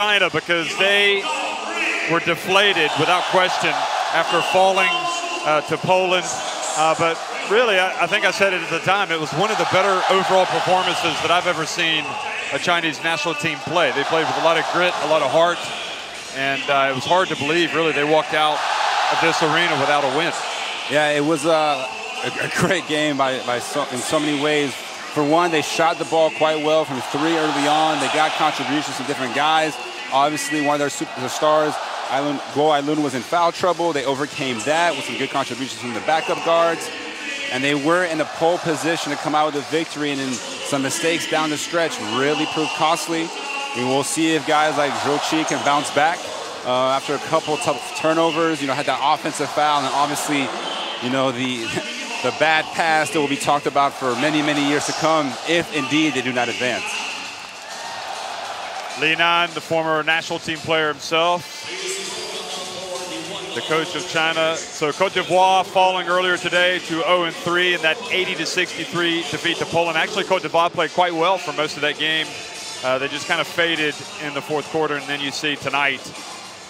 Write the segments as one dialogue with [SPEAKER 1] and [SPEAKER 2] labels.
[SPEAKER 1] China because they were deflated without question after falling uh, to Poland. Uh, but really, I, I, think I said it at the time, it was one of the better overall performances that I've ever seen a Chinese national team play. They played with a lot of grit, a lot of heart, and uh, it was hard to believe, really, they walked out of this arena without a win.
[SPEAKER 2] Yeah, it was uh, a, a great game by, by so, in so many ways. For one, they shot the ball quite well from three early on. They got contributions from different guys. Obviously, one of their superstars, Guo Ailun, was in foul trouble. They overcame that with some good contributions from the backup guards. And they were in a pole position to come out with a victory. And then some mistakes down the stretch really proved costly. We will see if guys like Qi can bounce back uh, after a couple tough turnovers. You know, had that offensive foul, and obviously, you know, the the bad past that will be talked about for many, many years to come if indeed they do not advance.
[SPEAKER 1] Li Nan, the former national team player himself, the coach of China. So Cote d'Ivoire falling earlier today to 0-3 in that 80 to 63 defeat to Poland. Actually, Cote d'Ivoire played quite well for most of that game. Uh, they just kind of faded in the fourth quarter, and then you see tonight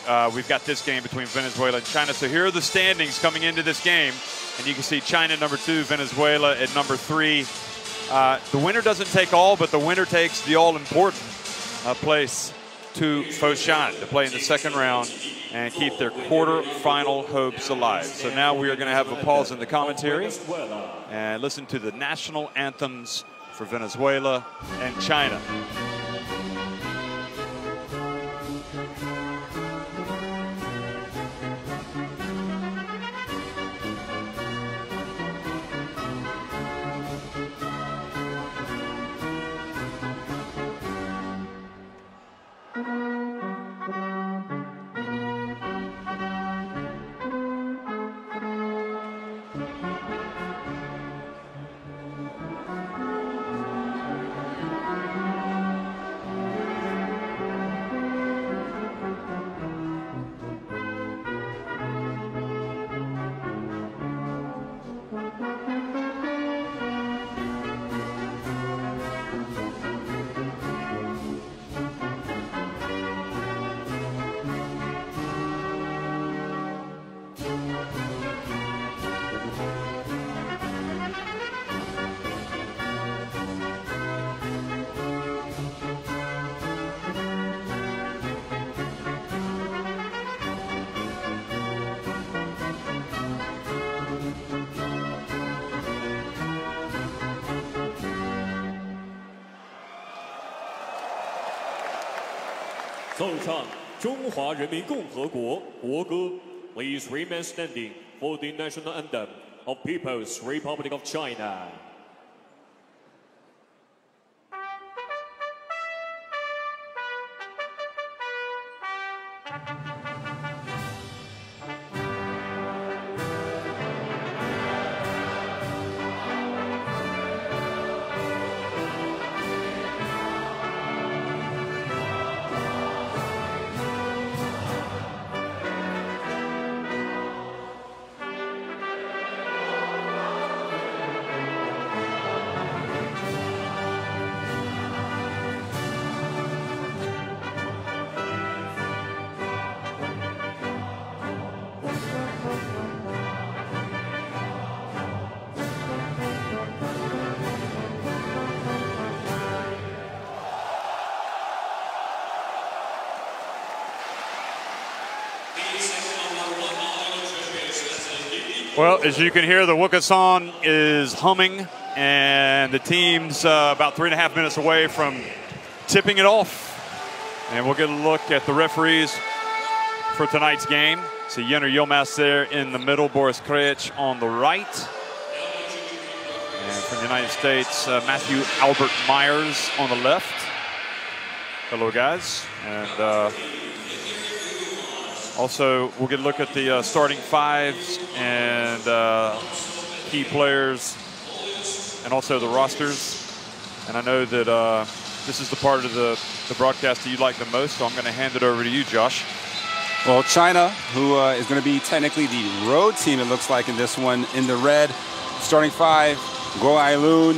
[SPEAKER 1] uh, we've got this game between Venezuela and China. So here are the standings coming into this game. And you can see China number two, Venezuela at number three. Uh, the winner doesn't take all, but the winner takes the all-important uh, place to Foshan to play in the second round and keep their quarter-final hopes alive. So now we are going to have a pause in the commentary and listen to the national anthems for Venezuela and China.
[SPEAKER 3] 中华人民共和国国歌。Please remain standing for the national anthem of People's Republic of China.
[SPEAKER 1] Well, as you can hear, the Wukka is humming, and the team's uh, about three and a half minutes away from tipping it off. And we'll get a look at the referees for tonight's game. So Yener Yilmaz there in the middle, Boris Krejci on the right. And from the United States, uh, Matthew Albert Myers on the left. Hello, guys. And uh, also, we'll get a look at the uh, starting fives and uh, key players and also the rosters. And I know that uh, this is the part of the, the broadcast that you like the most, so I'm going to hand it over to you, Josh.
[SPEAKER 2] Well, China, who uh, is going to be technically the road team, it looks like, in this one, in the red. Starting five, Guo Ailun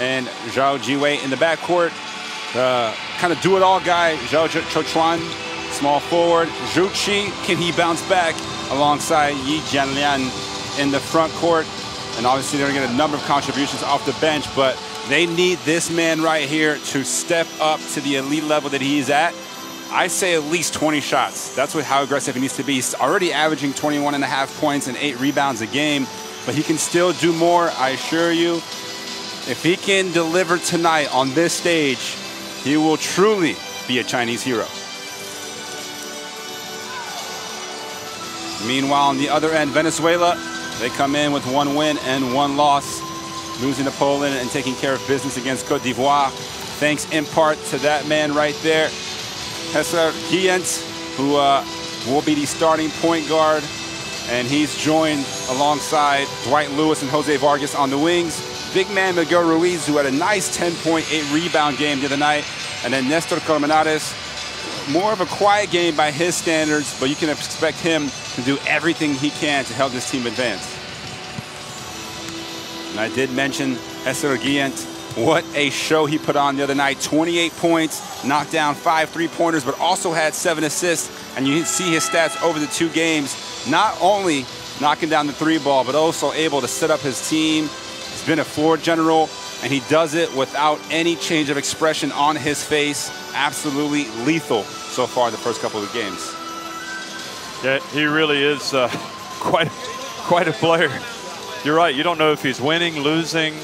[SPEAKER 2] and Zhao Jiwei in the backcourt. Uh, kind of do-it-all guy, Zhai Xiaochuan, small forward. Zhou Qi, can he bounce back alongside Yi Jianlian in the front court? And obviously they're to get a number of contributions off the bench, but they need this man right here to step up to the elite level that he's at. I say at least 20 shots. That's what, how aggressive he needs to be. He's already averaging 21 and a half points and eight rebounds a game, but he can still do more, I assure you. If he can deliver tonight on this stage, he will truly be a Chinese hero. Meanwhile, on the other end, Venezuela, they come in with one win and one loss, losing to Poland and taking care of business against Cote d'Ivoire. Thanks in part to that man right there, Heissler Guillent, who uh, will be the starting point guard. And he's joined alongside Dwight Lewis and Jose Vargas on the wings. Big man Miguel Ruiz, who had a nice 10.8 rebound game the other night. And then Nestor Colmenares, more of a quiet game by his standards, but you can expect him to do everything he can to help this team advance. And I did mention Heissler Guillent. What a show he put on the other night. 28 points, knocked down five three-pointers, but also had seven assists. And you can see his stats over the two games. Not only knocking down the three ball, but also able to set up his team. He's been a floor general, and he does it without any change of expression on his face. Absolutely lethal so far the first couple of games.
[SPEAKER 1] Yeah, he really is uh, quite, quite a player. You're right. You don't know if he's winning, losing,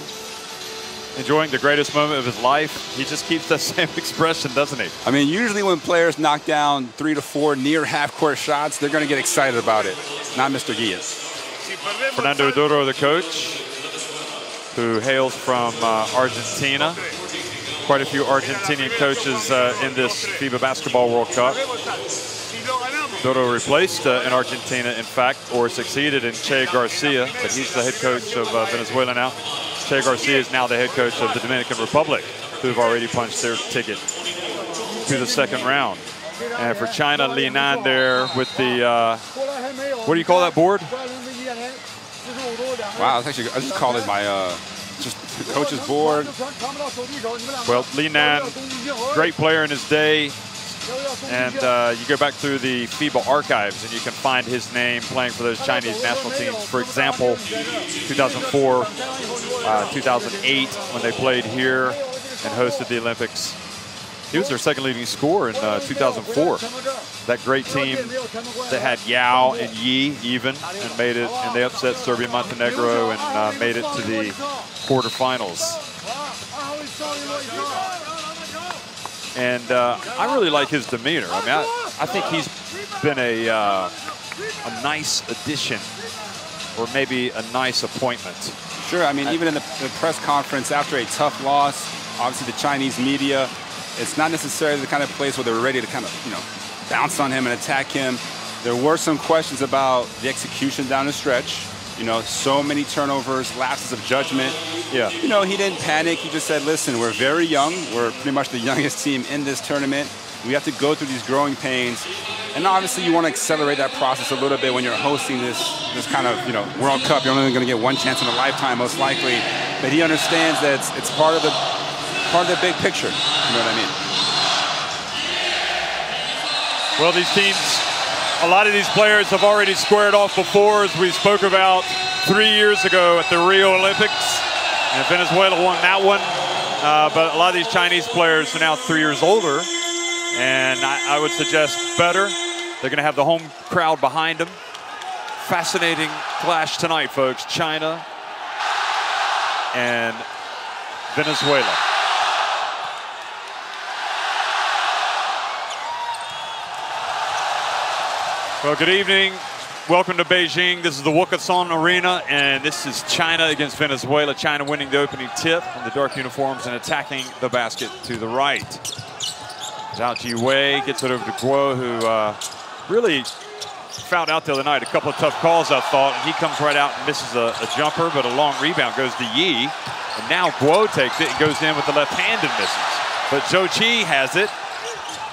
[SPEAKER 1] enjoying the greatest moment of his life. He just keeps that same expression, doesn't he?
[SPEAKER 2] I mean, usually when players knock down three to four near half-court shots, they're going to get excited about it. Not Mr. Gias.
[SPEAKER 1] Fernando Duro, the coach, who hails from uh, Argentina. Quite a few Argentinian coaches uh, in this FIBA Basketball World Cup. Duro replaced uh, in Argentina, in fact, or succeeded in Che Garcia, but he's the head coach of uh, Venezuela now. Che Garcia is now the head coach of the Dominican Republic, who've already punched their ticket to the second round. And for China, Li Nan there with the, uh, what do you call that board?
[SPEAKER 2] Wow, that's actually, I just call it my uh, just coach's board.
[SPEAKER 1] Well, Li Nan, great player in his day. And uh, you go back through the FIBA archives and you can find his name playing for those Chinese national teams. For example, 2004, uh, 2008, when they played here and hosted the Olympics. He was their second leading scorer in uh, 2004. That great team that had Yao and Yi even and made it, and they upset Serbia Montenegro and uh, made it to the quarterfinals. And uh, I really like his demeanor. I mean, I, I think he's been a, uh, a nice addition or maybe a nice appointment.
[SPEAKER 2] Sure, I mean, even in the, the press conference after a tough loss, obviously the Chinese media, it's not necessarily the kind of place where they're ready to kind of, you know, bounce on him and attack him. There were some questions about the execution down the stretch. You know, so many turnovers, lapses of judgment.
[SPEAKER 1] Yeah.
[SPEAKER 2] You know, he didn't panic. He just said, listen, we're very young. We're pretty much the youngest team in this tournament. We have to go through these growing pains. And obviously you want to accelerate that process a little bit when you're hosting this this kind of, you know, World Cup. You're only going to get one chance in a lifetime, most likely. But he understands that it's, it's part of the part of the big picture. You know what I mean?
[SPEAKER 1] Well, these teams, a lot of these players have already squared off before, as we spoke about three years ago at the Rio Olympics. And Venezuela won that one. Uh, but a lot of these Chinese players are now three years older. And I, I would suggest better. They're going to have the home crowd behind them. Fascinating clash tonight, folks. China and Venezuela. Well, good evening. Welcome to Beijing. This is the Wukesong Arena, and this is China against Venezuela. China winning the opening tip in the dark uniforms and attacking the basket to the right. Zhao Ji Wei gets it over to Guo, who uh, really found out the other night. A couple of tough calls, I thought, and he comes right out and misses a, a jumper, but a long rebound goes to Yi. And now Guo takes it and goes in with the left hand and misses. But Zhou Qi has it,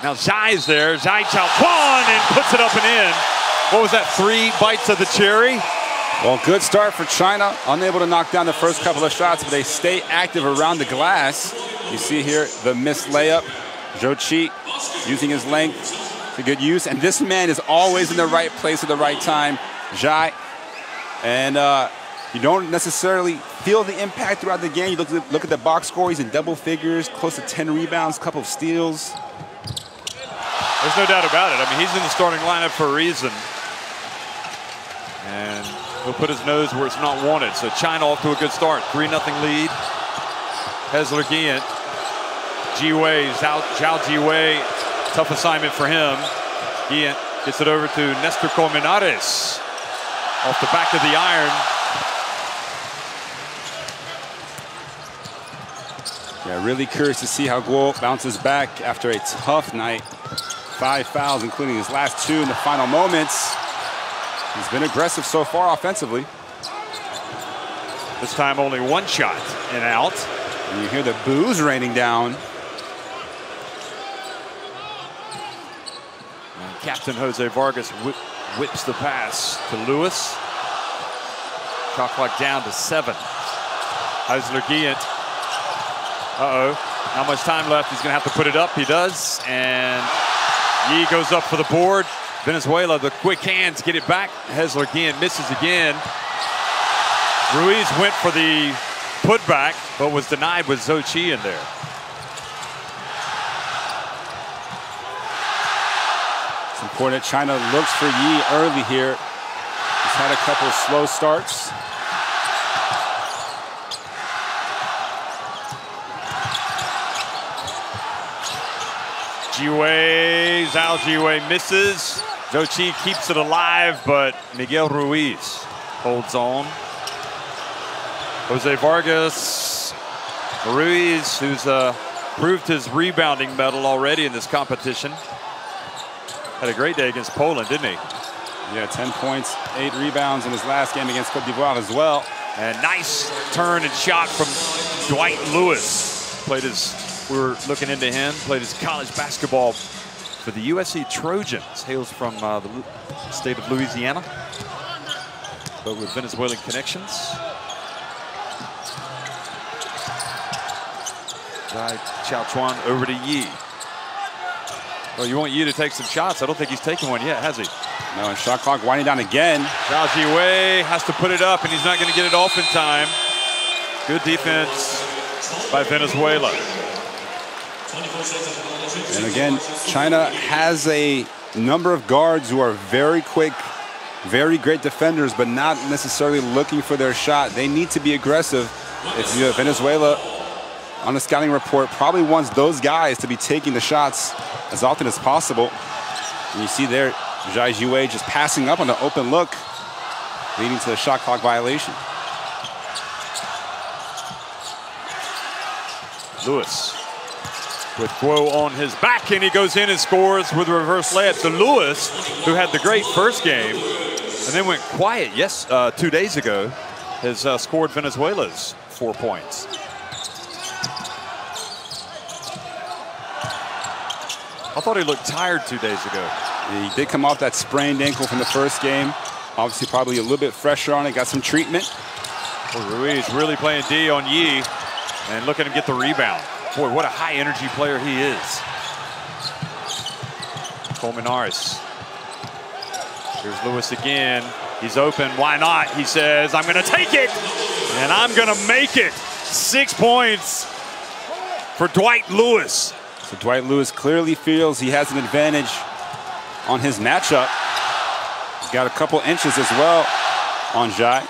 [SPEAKER 1] now Zhai's there, Zhai Xiaochuan, and puts it up and in. What was that, three bites of the cherry?
[SPEAKER 2] Well, good start for China. Unable to knock down the first couple of shots, but they stay active around the glass. You see here the missed layup Zhou Qi using his length to good use. And this man is always in the right place at the right time. Zhai. And uh, you don't necessarily feel the impact throughout the game. You look at, look at the box score, he's in double figures, close to 10 rebounds, couple of steals.
[SPEAKER 1] There's no doubt about it. I mean, he's in the starting lineup for a reason. And he'll put his nose where it's not wanted. So China off to a good start. 3 0 lead. Heissler Guillent. Ji Wei, Zhao, Zhao Ji Wei. Tough assignment for him. Guillent gets it over to Nestor Colmenares. Off the back of the iron.
[SPEAKER 2] Yeah, really curious to see how Guo bounces back after a tough night. Five fouls, including his last two in the final moments. He's been aggressive so far offensively.
[SPEAKER 1] This time only one shot and out.
[SPEAKER 2] And you hear the boos raining down.
[SPEAKER 1] And Captain Jose Vargas whip, whips the pass to Lewis. Shot clock down to seven. Heissler Guillent. Uh-oh. Not much time left. He's going to have to put it up. He does. And Yi goes up for the board. Venezuela, the quick hands, get it back. Heissler Guillent misses again. Ruiz went for the putback, but was denied with Zhou Qi in there.
[SPEAKER 2] It's important China looks for Yi early here. He's had a couple slow starts.
[SPEAKER 1] Ji Wei, Zhao Ji Wei misses. Zhou keeps it alive, but Miguel Ruiz holds on. Jose Vargas, Ruiz, who's uh, proved his rebounding medal already in this competition. Had a great day against Poland, didn't he?
[SPEAKER 2] Yeah, 10 points, eight rebounds in his last game against Cote d'Ivoire as well.
[SPEAKER 1] And nice turn and shot from Dwight Lewis. Played his, we were looking into him, played his college basketball for the USC Trojans. Hails from uh, the state of Louisiana, but with Venezuelan connections. Guy Chao Chuan over to Yi. Well, you want Yi to take some shots. I don't think he's taken one yet, has he?
[SPEAKER 2] No, and shot clock winding down again.
[SPEAKER 1] Zhao Ji Wei has to put it up, and he's not going to get it off in time. Good defense by Venezuela.
[SPEAKER 2] And again, China has a number of guards who are very quick, very great defenders, but not necessarily looking for their shot. They need to be aggressive. If you have Venezuela on the scouting report, probably wants those guys to be taking the shots as often as possible. And you see there, Zhai Jiwei just passing up on the open look, leading to the shot clock violation.
[SPEAKER 1] Lewis with Guo on his back, and he goes in and scores with a reverse layup to Lewis, who had the great first game and then went quiet yes uh, two days ago, has uh, scored Venezuela's four points. I thought he looked tired two days ago.
[SPEAKER 2] He did come off that sprained ankle from the first game. Obviously, probably a little bit fresher on it, got some treatment.
[SPEAKER 1] Well, Ruiz really playing D on Yi, and look at him get the rebound. Boy, what a high energy player he is. Colmenares. Here's Lewis again. He's open. Why not? He says, I'm going to take it, and I'm going to make it. Six points for Dwight Lewis.
[SPEAKER 2] So Dwight Lewis clearly feels he has an advantage on his matchup. He's got a couple inches as well on Zhai.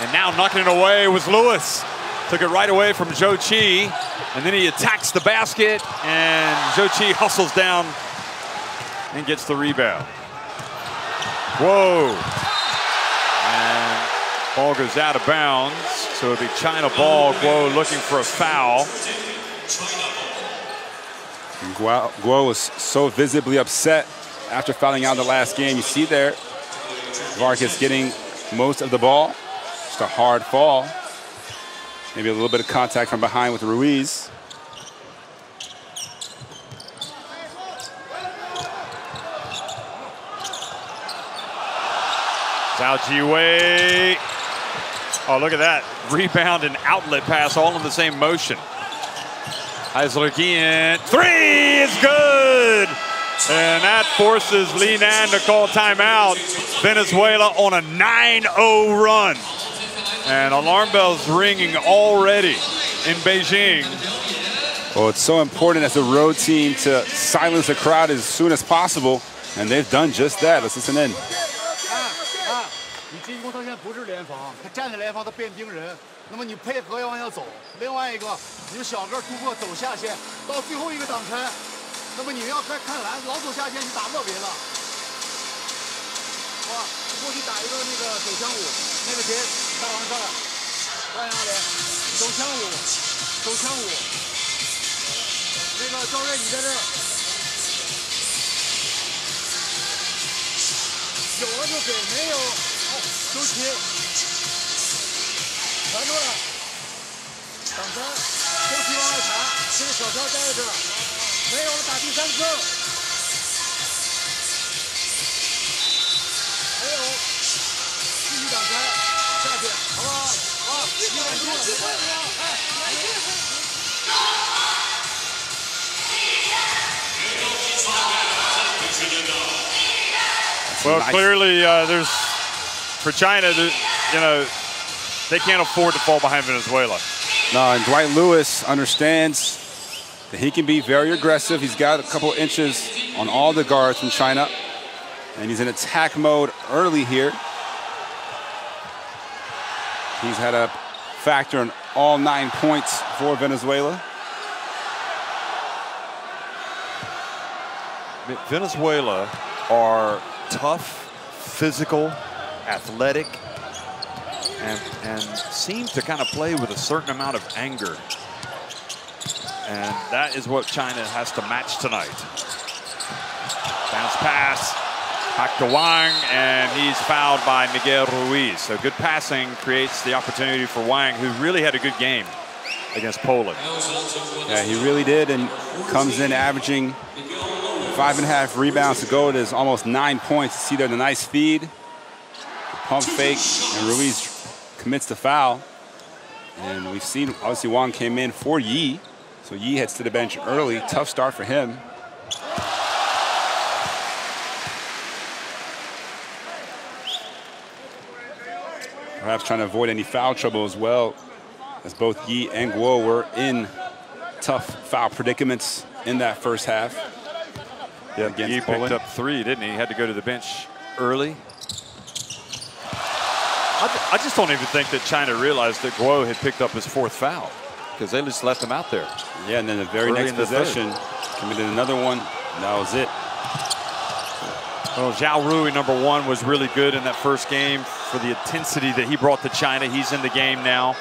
[SPEAKER 1] And now knocking it away was Lewis. Took it right away from Zhou Qi. And then he attacks the basket, and Zhou Qi hustles down and gets the rebound. Whoa. And ball goes out of bounds. So it'll be China ball. Guo looking for a foul.
[SPEAKER 2] Guo, Guo was so visibly upset after fouling out the last game. You see there, Vargas getting most of the ball. Just a hard fall. Maybe a little bit of contact from behind with Ruiz.
[SPEAKER 1] Zhao Ji Wei Oh, look at that. Rebound and outlet pass all in the same motion. Heissler again. Three is good. And that forces Li Nan to call timeout. Venezuela on a 9-0 run. And alarm bells ringing already in Beijing.
[SPEAKER 2] Well, it's so important as a road team to silence the crowd as soon as possible, and they've done just that. Let's listen in.
[SPEAKER 4] 你进攻到现在不是联防，他站在联防他变盯人，那么你配合要往下走。另外一个，你就小个突破走下线，到最后一个挡拆，那么你要再看篮，老走下线你打不了别人了。 过去打一个那个手枪舞，那个谁，大王上来，万阳连，手枪舞，手枪舞，那个赵睿你在这儿。有了就给，没有，好，周琦，传出来，挡拆，周琦往外传，这个小乔待着，没有了打第三次，
[SPEAKER 1] Well,
[SPEAKER 2] Nice.
[SPEAKER 1] clearly, uh, there's for China, you know, they can't afford to fall behind Venezuela.
[SPEAKER 2] No, and Dwight Lewis understands that he can be very aggressive. He's got a couple inches on all the guards from China, and he's in attack mode early here. He's had a factor in all nine points for Venezuela.
[SPEAKER 1] Venezuela are tough, physical, athletic, and, and seem to kind of play with a certain amount of anger. And that is what China has to match tonight. Bounce pass, back to Wang, and he's fouled by Miguel Ruiz. So good passing creates the opportunity for Wang, who really had a good game against Poland.
[SPEAKER 2] Yeah, he really did, and comes in averaging five and a half rebounds to go. It is almost nine points. You see there the nice feed, pump fake, and Ruiz commits the foul. And we've seen, obviously, Wang came in for Yi. So Yi heads to the bench early. Tough start for him. Perhaps trying to avoid any foul trouble as well, as both Yi and Guo were in tough foul predicaments in that first half.
[SPEAKER 1] Yeah,
[SPEAKER 2] against
[SPEAKER 1] he
[SPEAKER 2] Poland.
[SPEAKER 1] picked up three, didn't he? He had to go to the bench early. I, I just don't even think that China realized that Guo had picked up his fourth foul because they just left him out there.
[SPEAKER 2] Yeah, and then the very
[SPEAKER 1] Early
[SPEAKER 2] next
[SPEAKER 1] in the third.
[SPEAKER 2] possession, committed another one. That was it.
[SPEAKER 1] Well, Zhao Rui, number one, was really good in that first game for the intensity that he brought to China. He's in the game now.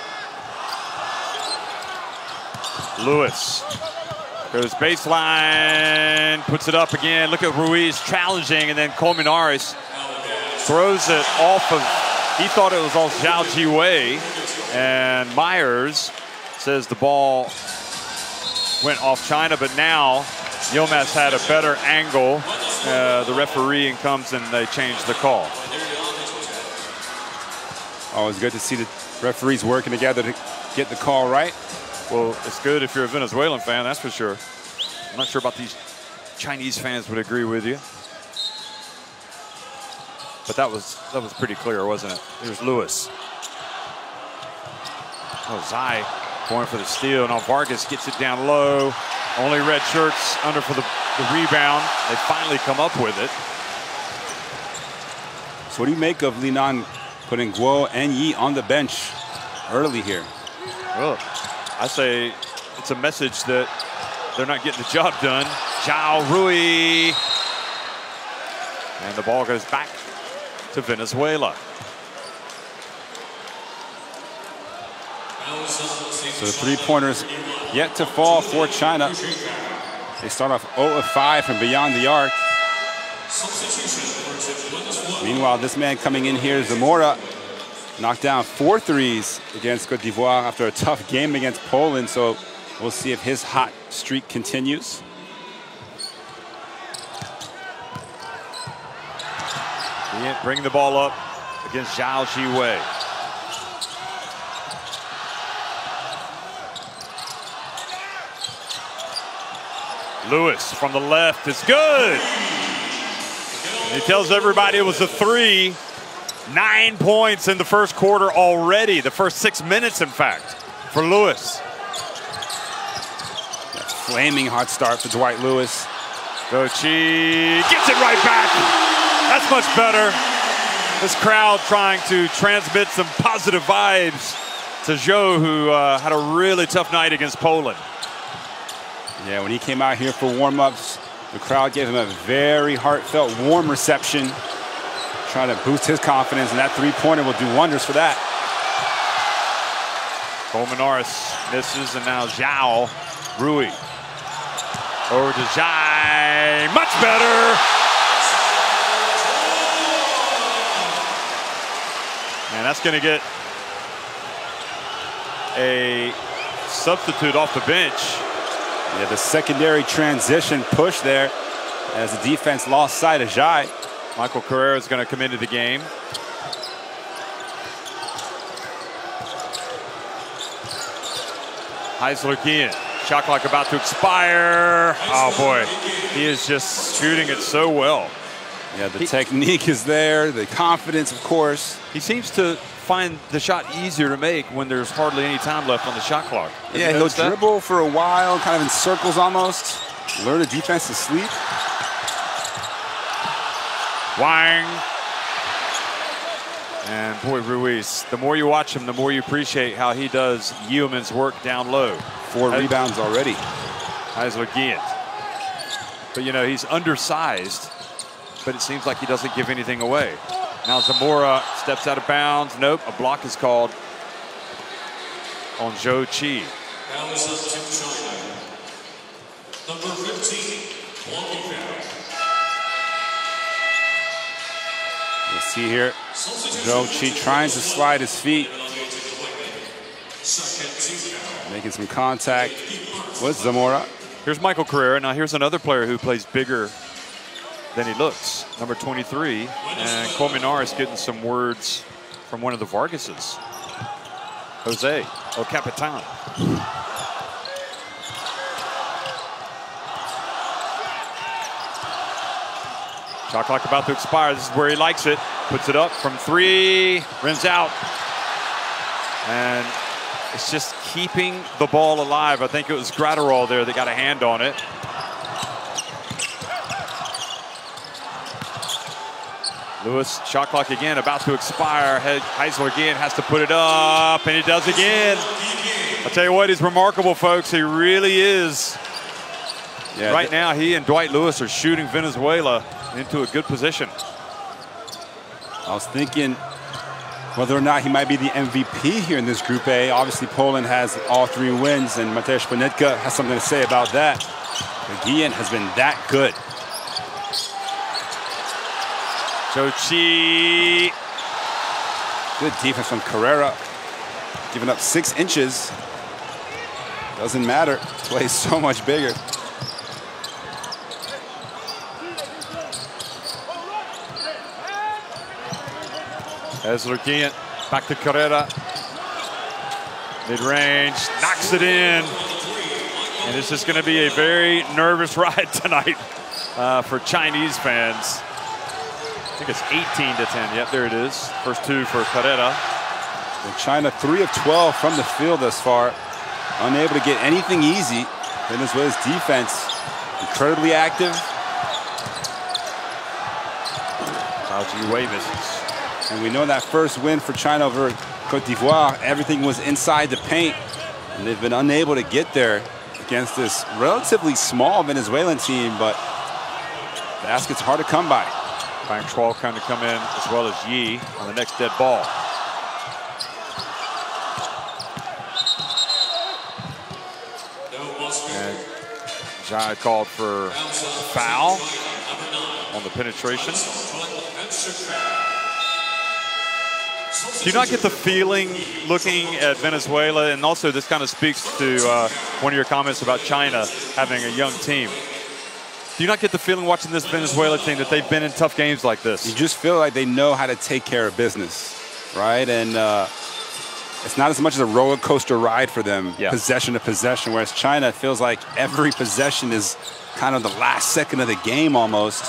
[SPEAKER 1] Lewis goes baseline, puts it up again. Look at Ruiz challenging, and then Colmenares throws it off of. He thought it was all Zhao Jiwei, and Myers says the ball went off China, but now Yilmaz had a better angle. Uh, the referee comes and they change the call.
[SPEAKER 2] Always good to see the referees working together to get the call right.
[SPEAKER 1] Well, it's good if you're a Venezuelan fan, that's for sure. I'm not sure about these Chinese fans would agree with you. But that was that was pretty clear, wasn't it? Here's Lewis. Oh, Zhai going for the steal. Now Vargas gets it down low. Only red shirts under for the, the rebound. They finally come up with it.
[SPEAKER 2] So what do you make of Linan putting Guo and Yi on the bench early here?
[SPEAKER 1] Well, I say it's a message that they're not getting the job done. Zhao Rui. And the ball goes back to Venezuela.
[SPEAKER 2] So the three-pointers yet to fall for China. They start off 0 of 5 from beyond the arc. Meanwhile, this man coming in here, Zamora, knocked down four threes against Cote d'Ivoire after a tough game against Poland. So we'll see if his hot streak continues.
[SPEAKER 1] Bringing the ball up against Zhao Jiwei. Lewis from the left is good. He tells everybody it was a three. Nine points in the first quarter already, the first six minutes, in fact, for Lewis.
[SPEAKER 2] Flaming hot start for Dwight Lewis.
[SPEAKER 1] Qi gets it right back. That's much better. This crowd trying to transmit some positive vibes to Zhou, who uh, had a really tough night against Poland.
[SPEAKER 2] Yeah, when he came out here for warm-ups, the crowd gave him a very heartfelt, warm reception, trying to boost his confidence, and that three-pointer will do wonders for that.
[SPEAKER 1] Colmenares misses, and now Zhao Rui over to Zhai. Much better. And that's going to get a substitute off the bench.
[SPEAKER 2] Yeah, the secondary transition push there as the defense lost sight of Zhai.
[SPEAKER 1] Michael Carrera is going to come into the game. Heissler Guillent. Shot clock about to expire. Oh boy, he is just shooting it so well.
[SPEAKER 2] Yeah, the he, technique is there, the confidence, of course.
[SPEAKER 1] He seems to find the shot easier to make when there's hardly any time left on the shot clock.
[SPEAKER 2] Have yeah, he'll that? dribble for a while, kind of in circles almost. Learn the defense to sleep.
[SPEAKER 1] Wang. And boy, Ruiz, the more you watch him, the more you appreciate how he does Yeoman's work down low.
[SPEAKER 2] Four rebounds already.
[SPEAKER 1] Heissler Guillent. But you know, he's undersized, but it seems like he doesn't give anything away. Now Zamora steps out of bounds. Nope, a block is called on Zhou Qi. Number 15, blocking.
[SPEAKER 2] You'll see here, Zhou Qi trying to slide his feet. Making some contact with Zamora.
[SPEAKER 1] Here's Michael Carrera. Now here's another player who plays bigger than he looks. Number 23. And Colmenares getting some words from one of the Vargases. Jose El Capitan. Shot clock about to expire. This is where he likes it. Puts it up from three. Rims out. And it's just keeping the ball alive. I think it was Graterol there that got a hand on it. Lewis, shot clock again, about to expire. Heissler again has to put it up, and he does again. I'll tell you what, he's remarkable, folks. He really is. Yeah, right now, he and Dwight Lewis are shooting Venezuela into a good position.
[SPEAKER 2] I was thinking whether or not he might be the MVP here in this Group A. Obviously, Poland has all three wins, and Mateusz Ponitka has something to say about that. Guillent has been that good.
[SPEAKER 1] Qi.
[SPEAKER 2] Good defense from Carrera. Giving up six inches. Doesn't matter. Plays so much bigger.
[SPEAKER 1] Heissler Guillent back to Carrera. Mid-range, knocks it in. And just going to be a very nervous ride tonight uh, for Chinese fans. I think it's 18 to 10. Yep, there it is. First two for Carrera.
[SPEAKER 2] Well, China 3 of 12 from the field thus far. Unable to get anything easy. Venezuela's defense incredibly active.
[SPEAKER 1] Wei misses.
[SPEAKER 2] And we know that first win for China over Cote d'Ivoire, everything was inside the paint. And they've been unable to get there against this relatively small Venezuelan team, but basket's hard to come by.
[SPEAKER 1] Fang Shuo kind of come in as well as Yi on the next dead ball. And Zhai called for foul on the penetration. Do you not get the feeling looking at Venezuela, and also this kind of speaks to uh, one of your comments about China having a young team. Do you not get the feeling watching this Venezuela team that they've been in tough games like this?
[SPEAKER 2] You just feel like they know how to take care of business, right? And uh, it's not as much as a roller coaster ride for them,
[SPEAKER 1] Yeah.
[SPEAKER 2] possession to possession. Whereas China feels like every possession is kind of the last second of the game almost.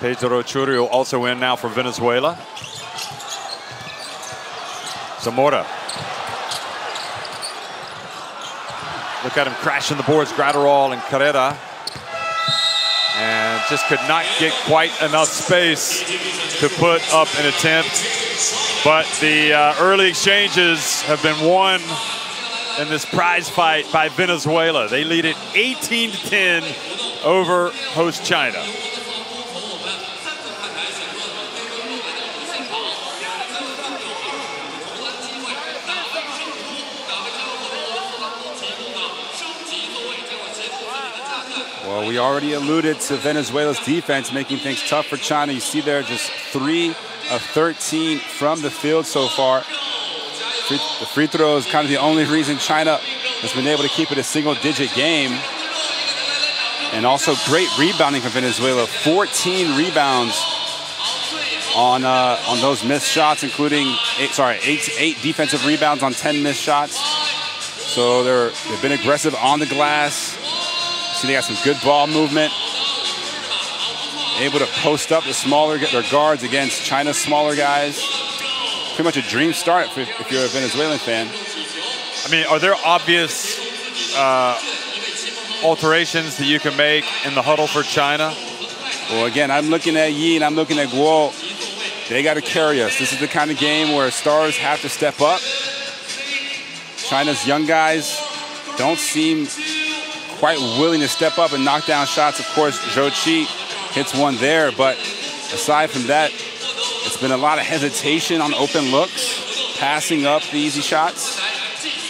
[SPEAKER 1] Pedro Chourio also in now for Venezuela. Zamora. Look at him crashing the boards, Graterol and Carrera. Just could not get quite enough space to put up an attempt. But the uh, early exchanges have been won in this prize fight by Venezuela. They lead it 18 to 10 over host China.
[SPEAKER 2] Well, we already alluded to Venezuela's defense making things tough for China. You see there just three of 13 from the field so far. The free throw is kind of the only reason China has been able to keep it a single digit game. And also great rebounding from Venezuela. 14 rebounds on uh, on those missed shots, including eight, sorry, eight, eight defensive rebounds on 10 missed shots. So they're they've been aggressive on the glass. See, they got some good ball movement. Able to post up the smaller get their guards against China's smaller guys. Pretty much a dream start if, if you're a Venezuelan fan.
[SPEAKER 1] I mean, are there obvious uh, alterations that you can make in the huddle for China?
[SPEAKER 2] Well, again, I'm looking at Yi and I'm looking at Guo. They got to carry us. This is the kind of game where stars have to step up. China's young guys don't seem quite willing to step up and knock down shots. Of course, Zhou Qi hits one there, but aside from that, it's been a lot of hesitation on open looks, passing up the easy shots.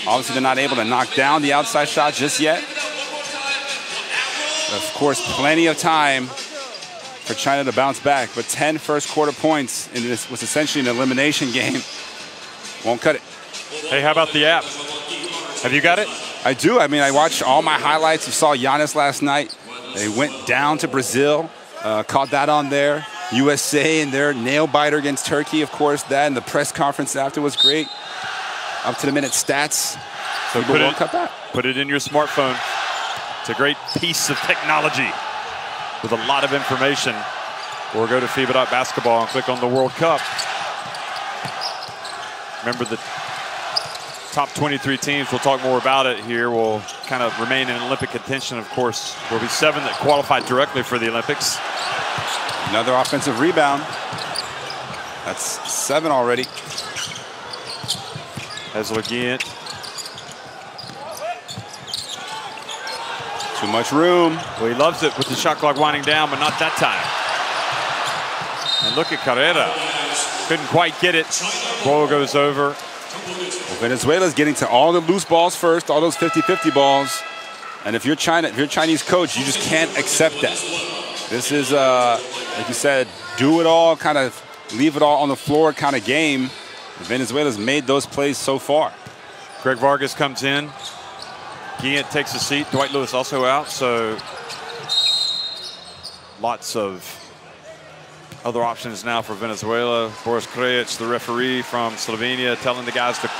[SPEAKER 2] Obviously, they're not able to knock down the outside shot just yet. Of course, plenty of time for China to bounce back, but 10 first quarter points in this was essentially an elimination game. Won't cut it.
[SPEAKER 1] Hey, how about the app? Have you got it?
[SPEAKER 2] I do. I mean, I watched all my highlights. You saw Giannis last night. They went down to Brazil, uh, caught that on there. USA and their nail biter against Turkey, of course. That and the press conference after was great. Up to the minute stats.
[SPEAKER 1] So
[SPEAKER 2] People
[SPEAKER 1] put
[SPEAKER 2] won't
[SPEAKER 1] it,
[SPEAKER 2] cut that.
[SPEAKER 1] put it in your smartphone. It's a great piece of technology with a lot of information. Or go to FIBA.basketball and click on the World Cup. Remember the top 23 teams, we'll talk more about it here, We'll kind of remain in Olympic contention, of course. There'll be seven that qualify directly for the Olympics.
[SPEAKER 2] Another offensive rebound. That's seven already.
[SPEAKER 1] As again,
[SPEAKER 2] Too much room.
[SPEAKER 1] Well, he loves it with the shot clock winding down, but not that time. And look at Carrera. Couldn't quite get it. Ball goes over.
[SPEAKER 2] Well, Venezuela's getting to all the loose balls first, all those 50-50 balls. And if you're China, if you're Chinese coach, you just can't accept that. This is, uh, like you said, do it all, kind of leave it all on the floor kind of game. Venezuela's made those plays so far.
[SPEAKER 1] Greg Vargas comes in. Guillent takes a seat. Dwight Lewis also out. So lots of other options now for Venezuela. Boris Krejci, the referee from Slovenia, telling the guys to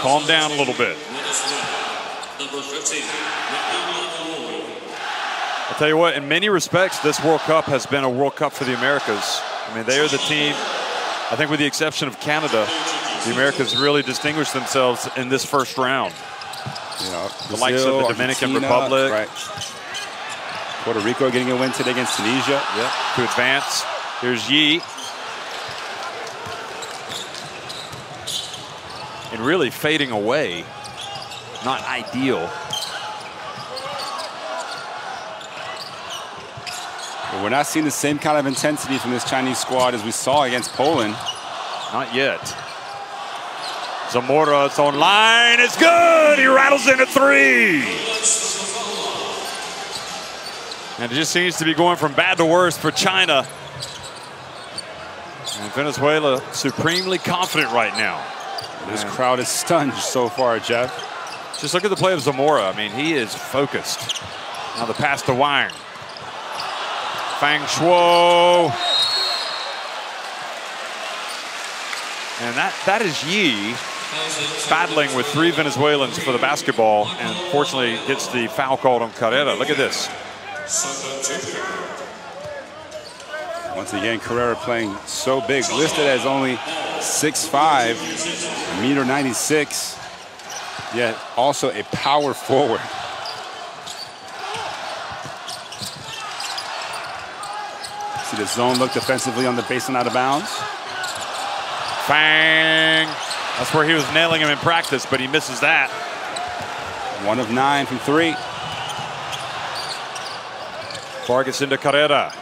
[SPEAKER 1] calm down a little bit. I'll tell you what, in many respects, this World Cup has been a World Cup for the Americas. I mean, they are the team, I think with the exception of Canada, the Americas really distinguished themselves in this first round.
[SPEAKER 2] You know,
[SPEAKER 1] The likes of the Dominican
[SPEAKER 2] Argentina,
[SPEAKER 1] Republic.
[SPEAKER 2] right? Puerto Rico getting a win today against Tunisia.
[SPEAKER 1] Yep. To advance. Here's Yi. And really fading away. Not ideal.
[SPEAKER 2] But we're not seeing the same kind of intensity from this Chinese squad as we saw against Poland.
[SPEAKER 1] Not yet. Zamora, it's on line. It's good. He rattles in a three. And it just seems to be going from bad to worse for China. And Venezuela supremely confident right now.
[SPEAKER 2] This crowd is stunned so far, Jeff.
[SPEAKER 1] Just look at the play of Zamora. I mean, he is focused. Now the pass to Wang. Fang Shuo. And that, that is Yi. battling with three Venezuelans for the basketball, and fortunately gets the foul called on Carrera. Look at this.
[SPEAKER 2] Once again, Carrera playing so big, listed as only 6'5", a meter 96, yet also a power forward. See the zone look defensively on the baseline out of bounds.
[SPEAKER 1] Bang! That's where he was nailing him in practice, but he misses that.
[SPEAKER 2] One of nine from three.
[SPEAKER 1] Vargas into Carrera.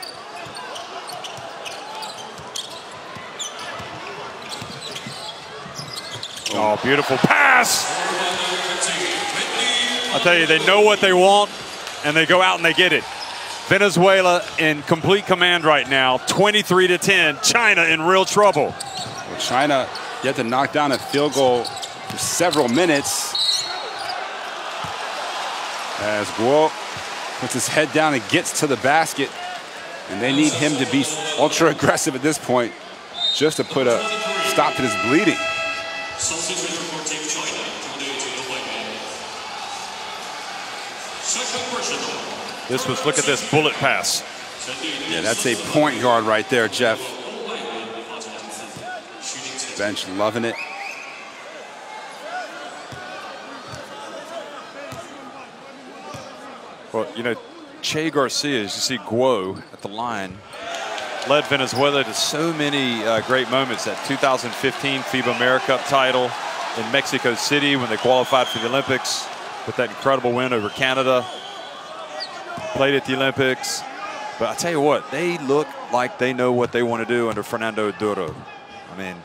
[SPEAKER 1] Oh, beautiful pass. I'll tell you, they know what they want, and they go out and they get it. Venezuela in complete command right now, 23 to 10. China in real trouble.
[SPEAKER 2] Well, China yet to knock down a field goal for several minutes. As Guo puts his head down and gets to the basket. And they need him to be ultra aggressive at this point just to put a stop to this bleeding.
[SPEAKER 1] This was, look at this bullet pass.
[SPEAKER 2] Yeah, that's a point guard right there, Jeff. Bench loving it.
[SPEAKER 1] Well, you know, Che Garcia, as you see Guo at the line, led Venezuela to so many uh, great moments. That 2015 FIBA AmeriCup title in Mexico City when they qualified for the Olympics with that incredible win over Canada. Played at the Olympics. But I tell you what, they look like they know what they want to do under Fernando Duro. I mean,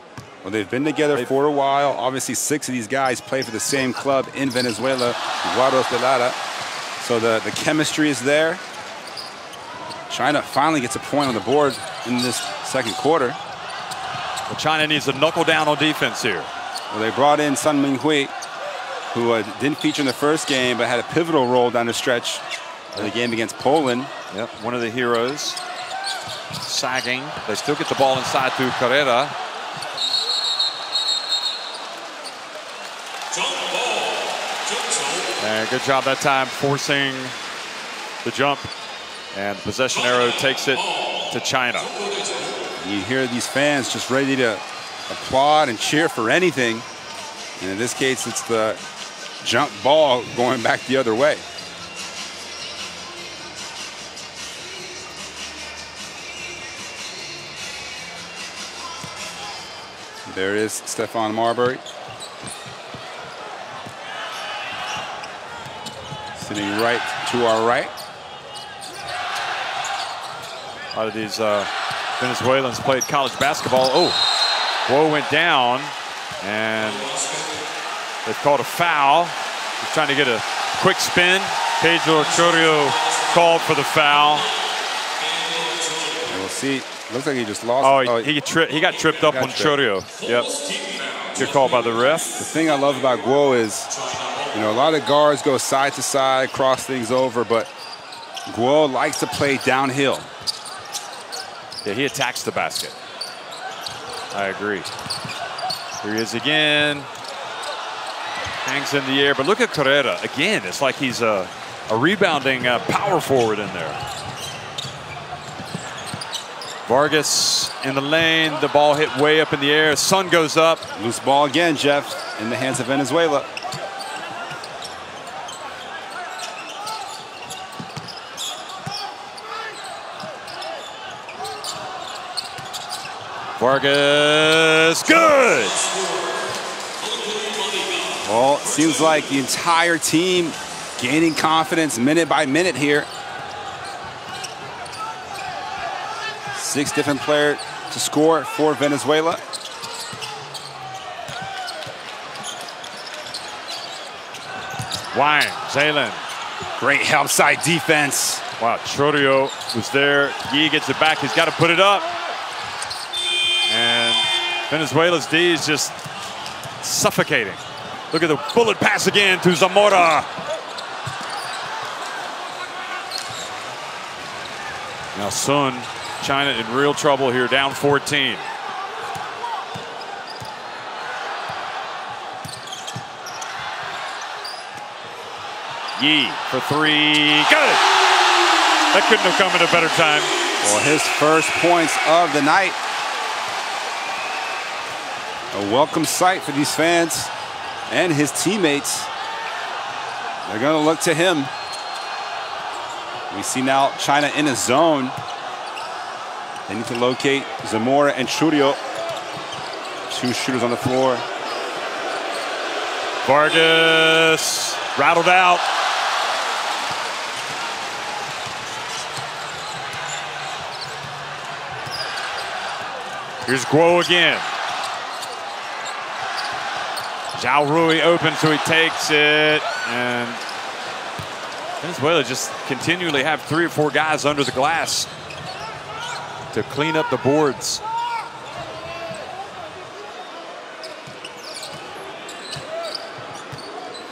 [SPEAKER 2] well, they've been together for a while. Obviously, six of these guys play for the same club in Venezuela, Guaros de Lara. So the, the chemistry is there. China finally gets a point on the board in this second quarter.
[SPEAKER 1] Well, China needs to knuckle down on defense here.
[SPEAKER 2] Well, they brought in Sun Minghui, who uh, didn't feature in the first game, but had a pivotal role down the stretch of the game against Poland.
[SPEAKER 1] Yep, one of the heroes. Sagging. They still get the ball inside to Carrera. And good job that time forcing the jump. And the possession arrow takes it to China.
[SPEAKER 2] You hear these fans just ready to applaud and cheer for anything. And in this case, it's the jump ball going back the other way. There is Stephon Marbury. Sitting right to our right.
[SPEAKER 1] A lot of these uh, Venezuelans played college basketball. Oh, Guo went down, and they've called a foul. He's trying to get a quick spin. Pedro Chourio called for the foul.
[SPEAKER 2] We'll see. Looks like he just lost.
[SPEAKER 1] Oh, he, he, tri he got tripped up got on tripped. Chourio. Yep. Good call by the ref.
[SPEAKER 2] The thing I love about Guo is, you know, a lot of guards go side to side, cross things over, but Guo likes to play downhill.
[SPEAKER 1] He attacks the basket. I agree. Here he is again. Hangs in the air, but look at Carrera. Again, it's like he's a, a rebounding uh, power forward in there. Vargas in the lane. The ball hit way up in the air. Sun goes up.
[SPEAKER 2] Loose ball again, Jeff, in the hands of Venezuela.
[SPEAKER 1] Vargas, good.
[SPEAKER 2] Well, it seems like the entire team gaining confidence minute by minute here. Six different players to score for Venezuela.
[SPEAKER 1] Wang, Zhelin.
[SPEAKER 2] Great help side defense.
[SPEAKER 1] Wow, Chourio was there. Yi gets it back. He's got to put it up. Venezuela's D is just suffocating. Look at the bullet pass again to Zamora. Now Sun, China in real trouble here, down 14. Yi for three, got it! That couldn't have come at a better time.
[SPEAKER 2] Well, his first points of the night a welcome sight for these fans and his teammates. They're going to look to him. We see now China in a zone. They need to locate Zamora and Chourio. Two shooters on the floor.
[SPEAKER 1] Vargas rattled out. Here's Guo again. Zhao Rui open, so he takes it. And Venezuela just continually have three or four guys under the glass to clean up the boards.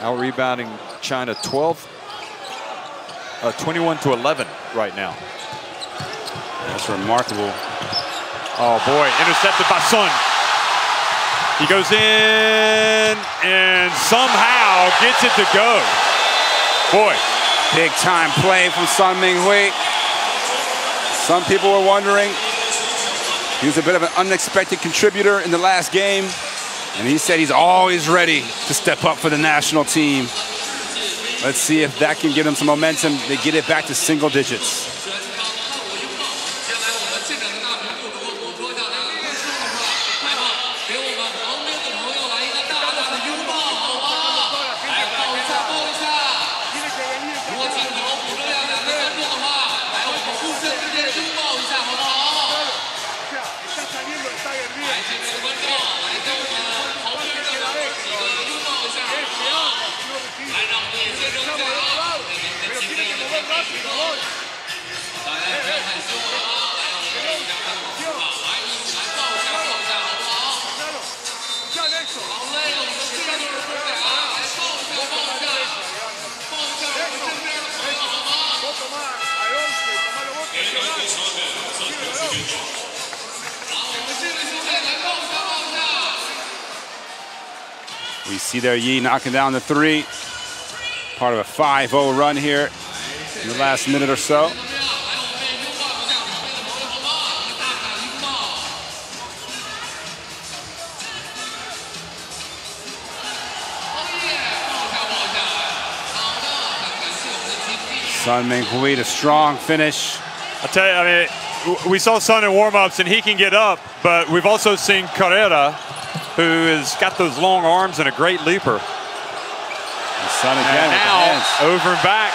[SPEAKER 1] Out rebounding China 12, uh, 21 to 11 right now.
[SPEAKER 2] That's remarkable.
[SPEAKER 1] Oh boy, intercepted by Sun. He goes in and somehow gets it to go. Boy,
[SPEAKER 2] Big time play from Sun Minghui. Some people were wondering. He was a bit of an unexpected contributor in the last game. And he said he's always ready to step up for the national team. Let's see if that can give them some momentum. They get it back to single digits. There Yi knocking down the three. Part of a 5-0 run here in the last minute or so. Sun Minghui, a strong finish.
[SPEAKER 1] I tell you, I mean, we saw Sun in warm-ups and he can get up, but we've also seen Carrera, who has got those long arms and a great leaper.
[SPEAKER 2] And Sun again
[SPEAKER 1] And
[SPEAKER 2] with the
[SPEAKER 1] now
[SPEAKER 2] hands.
[SPEAKER 1] over and back.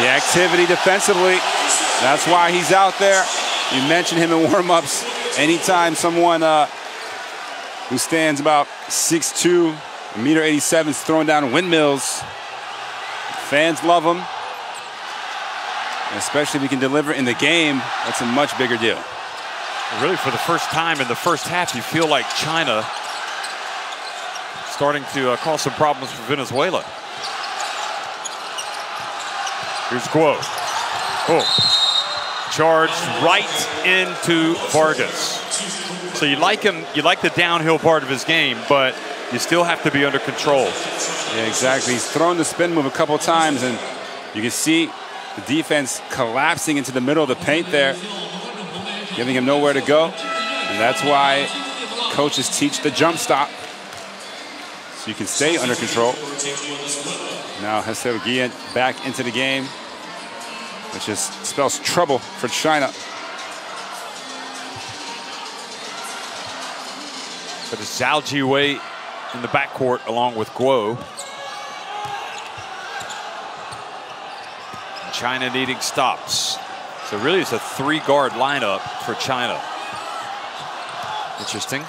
[SPEAKER 2] The activity defensively. That's why he's out there. You mentioned him in warm-ups. Anytime someone uh, who stands about 6'2", a meter 87 is throwing down windmills, fans love him. Especially if he can deliver in the game, that's a much bigger deal.
[SPEAKER 1] Really, for the first time in the first half, you feel like China starting to uh, cause some problems for Venezuela. Here's Guo. Oh, charged right into Vargas. So you like him, you like the downhill part of his game, but you still have to be under control.
[SPEAKER 2] Yeah, exactly. He's thrown the spin move a couple times, and you can see the defense collapsing into the middle of the paint there, giving him nowhere to go. And that's why coaches teach the jump stop, so you can stay under control. Now Heissler Guillent back into the game, which just spells trouble for China.
[SPEAKER 1] But it's Zhao Jiwei in the backcourt along with Guo. China needing stops. So really it's a three guard lineup for China. Interesting.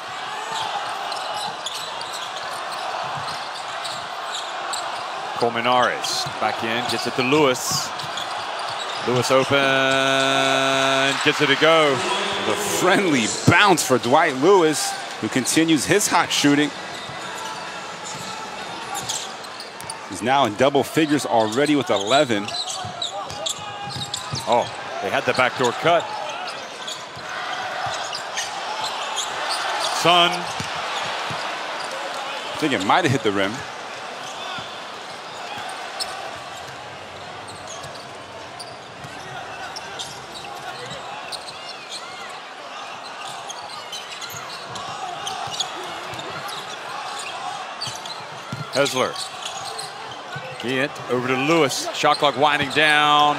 [SPEAKER 1] Colmenares back in, gets it to Lewis. Lewis open, gets it to go.
[SPEAKER 2] The friendly bounce for Dwight Lewis, who continues his hot shooting. He's now in double figures already with 11.
[SPEAKER 1] Oh, they had the backdoor cut. Sun.
[SPEAKER 2] I think it might have hit the rim.
[SPEAKER 1] Heissler. Get over to Lewis. Shot clock winding down.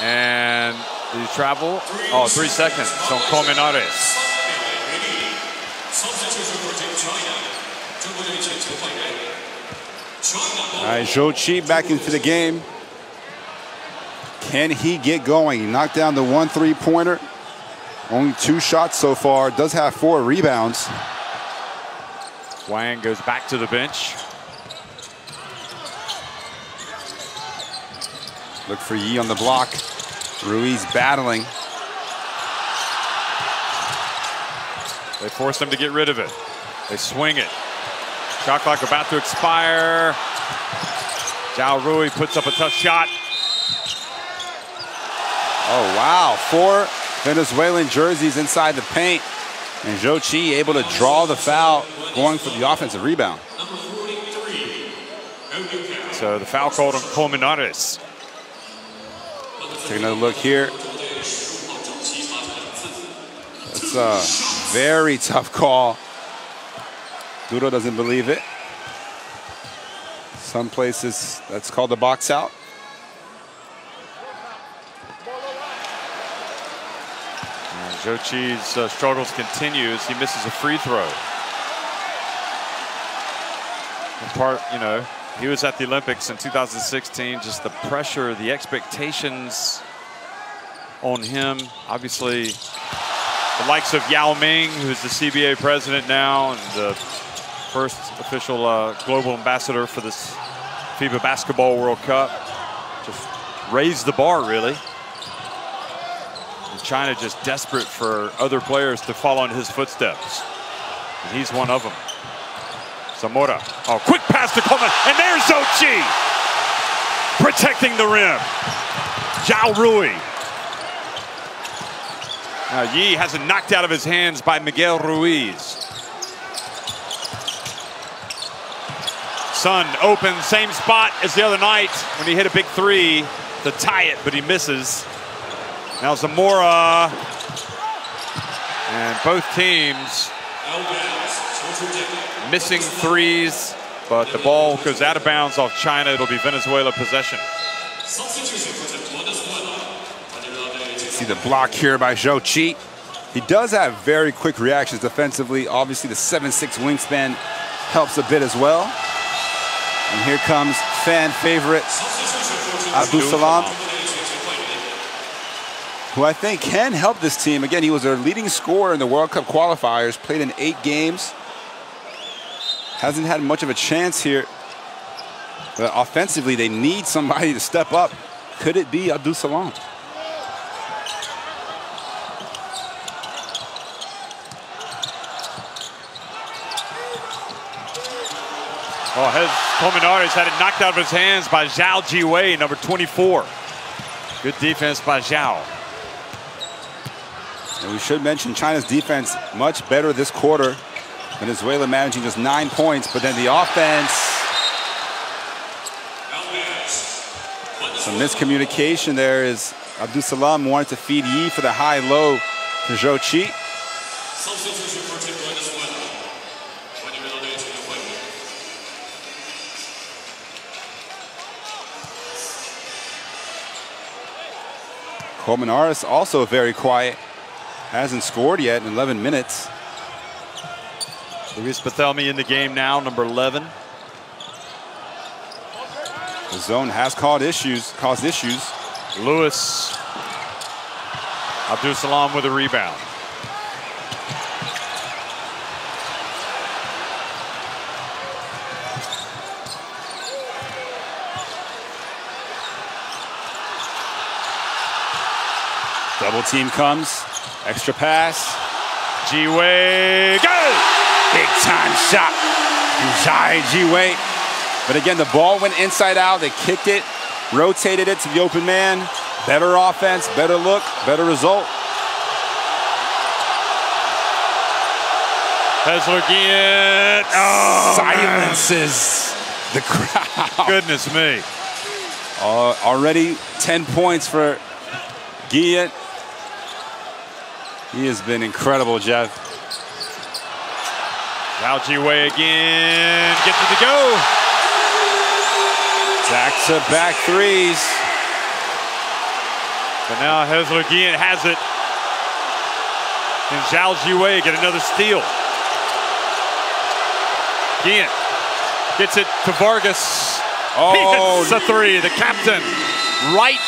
[SPEAKER 1] And the travel? Oh, three seconds on Colmenares.
[SPEAKER 2] All right, Zhou Qi back into the game. Can he get going? He knocked down the one three-pointer. Only two shots so far. Does have four rebounds.
[SPEAKER 1] Wang goes back to the bench.
[SPEAKER 2] Look for Yi on the block. Ruiz battling.
[SPEAKER 1] They force him to get rid of it. They swing it. Shot clock about to expire. Zhao Rui puts up a tough shot.
[SPEAKER 2] Oh, wow. Four Venezuelan jerseys inside the paint. And Zhou Qi able to draw the foul, going for the offensive rebound.
[SPEAKER 1] So the foul called on Colmenares.
[SPEAKER 2] Another look here. It's a very tough call. Duro doesn't believe it. Some places that's called the box out.
[SPEAKER 1] Qi's uh, struggles continue as he misses a free throw. In part, you know, he was at the Olympics in 2016. Just the pressure, the expectations on him. Obviously, the likes of Yao Ming, who's the CBA president now and the first official uh, global ambassador for this FIBA Basketball World Cup, just raised the bar, really. And China just desperate for other players to follow in his footsteps. And he's one of them. Zamora. Oh, quick pass to Coleman. And there's Ochi. Protecting the rim. Zhao Rui. Now Yi has it knocked out of his hands by Miguel Ruiz. Sun open, same spot as the other night when he hit a big three to tie it, but he misses. Now Zamora. And both teams missing threes, but the ball goes out of bounds off China. It'll be Venezuela possession.
[SPEAKER 2] See the block here by Zhou Qi. He does have very quick reactions defensively. Obviously, the 7'6 wingspan helps a bit as well. And here comes fan favorite Abdul Salam, who I think can help this team. Again, he was their leading scorer in the World Cup qualifiers, played in eight games. Hasn't had much of a chance here. But offensively, they need somebody to step up. Could it be Abdul Salam?
[SPEAKER 1] Oh, has Colmenares had it knocked out of his hands by Zhao Jiwei, number 24. Good defense by Zhao.
[SPEAKER 2] And we should mention China's defense much better this quarter. Venezuela managing just nine points, but then the offense. Some miscommunication there is Abdul Salam wanted to feed Yi for the high-low to Zhou Qi. Colmenares also very quiet. Hasn't scored yet in 11 minutes.
[SPEAKER 1] Luis Bethelmy in the game now, number 11.
[SPEAKER 2] The zone has caused issues. Caused issues.
[SPEAKER 1] Lewis. Abdul Salam with a rebound.
[SPEAKER 2] Double team comes. Extra pass.
[SPEAKER 1] Good!
[SPEAKER 2] Big time shot. Zhao Jiwei. But again, the ball went inside out. They kicked it, rotated it to the open man. Better offense, better look, better result.
[SPEAKER 1] Heissler again. Oh,
[SPEAKER 2] Silences the crowd.
[SPEAKER 1] Goodness me.
[SPEAKER 2] Uh, already 10 points for Guillent. He has been incredible, Jeff.
[SPEAKER 1] Zhao Jiwei again gets it to go.
[SPEAKER 2] Back to back threes.
[SPEAKER 1] But now Heissler Guillent has it. And Zhao Jiwei get another steal. Guillent gets it to Vargas.
[SPEAKER 2] Oh,
[SPEAKER 1] he hits a three. The captain right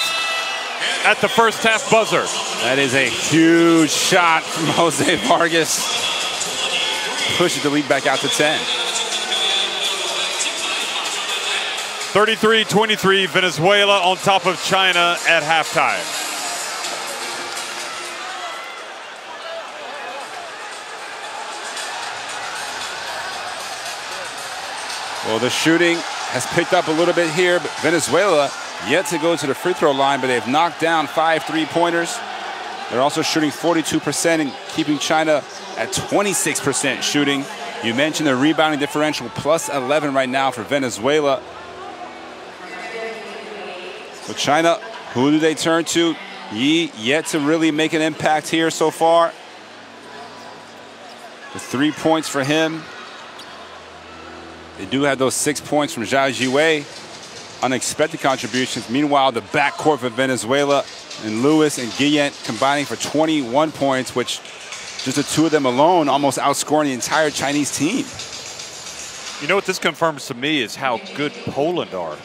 [SPEAKER 1] at the first half buzzer.
[SPEAKER 2] That is a huge shot from Jose Vargas. Pushes the lead back out to 10.
[SPEAKER 1] 33-23, Venezuela on top of China at halftime.
[SPEAKER 2] Well, the shooting has picked up a little bit here, but Venezuela yet to go to the free throw line, but they've knocked down five three-pointers. They're also shooting 42% and keeping China at 26% shooting. You mentioned the rebounding differential, plus 11 right now for Venezuela. So China, who do they turn to? Yi yet to really make an impact here so far. The three points for him. They do have those six points from Zhao Jiwei. Unexpected contributions. Meanwhile, the backcourt for Venezuela and Lewis and Guillent combining for 21 points, which just the two of them alone almost outscoring the entire Chinese team.
[SPEAKER 1] You know what this confirms to me is how good Poland are,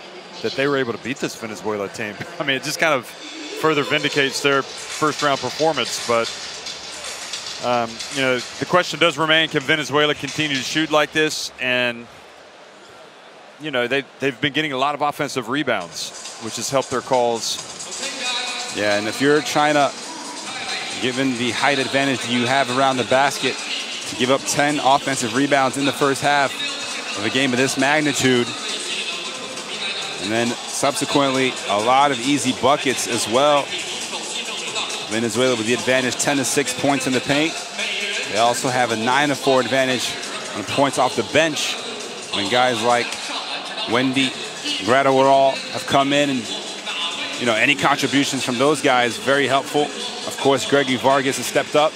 [SPEAKER 1] that they were able to beat this Venezuela team. I mean, it just kind of further vindicates their first round performance, but um, you know, the question does remain, can Venezuela continue to shoot like this? And you know, they, they've been getting a lot of offensive rebounds, which has helped their calls.
[SPEAKER 2] Yeah, and if you're China, given the height advantage you have around the basket, to give up 10 offensive rebounds in the first half of a game of this magnitude, and then subsequently a lot of easy buckets as well. Venezuela with the advantage 10 to 6 points in the paint. They also have a 9 to 4 advantage on points off the bench when guys like Windi, Graterol have come in and you know any contributions from those guys very helpful. Of course, Gregory Vargas has stepped up.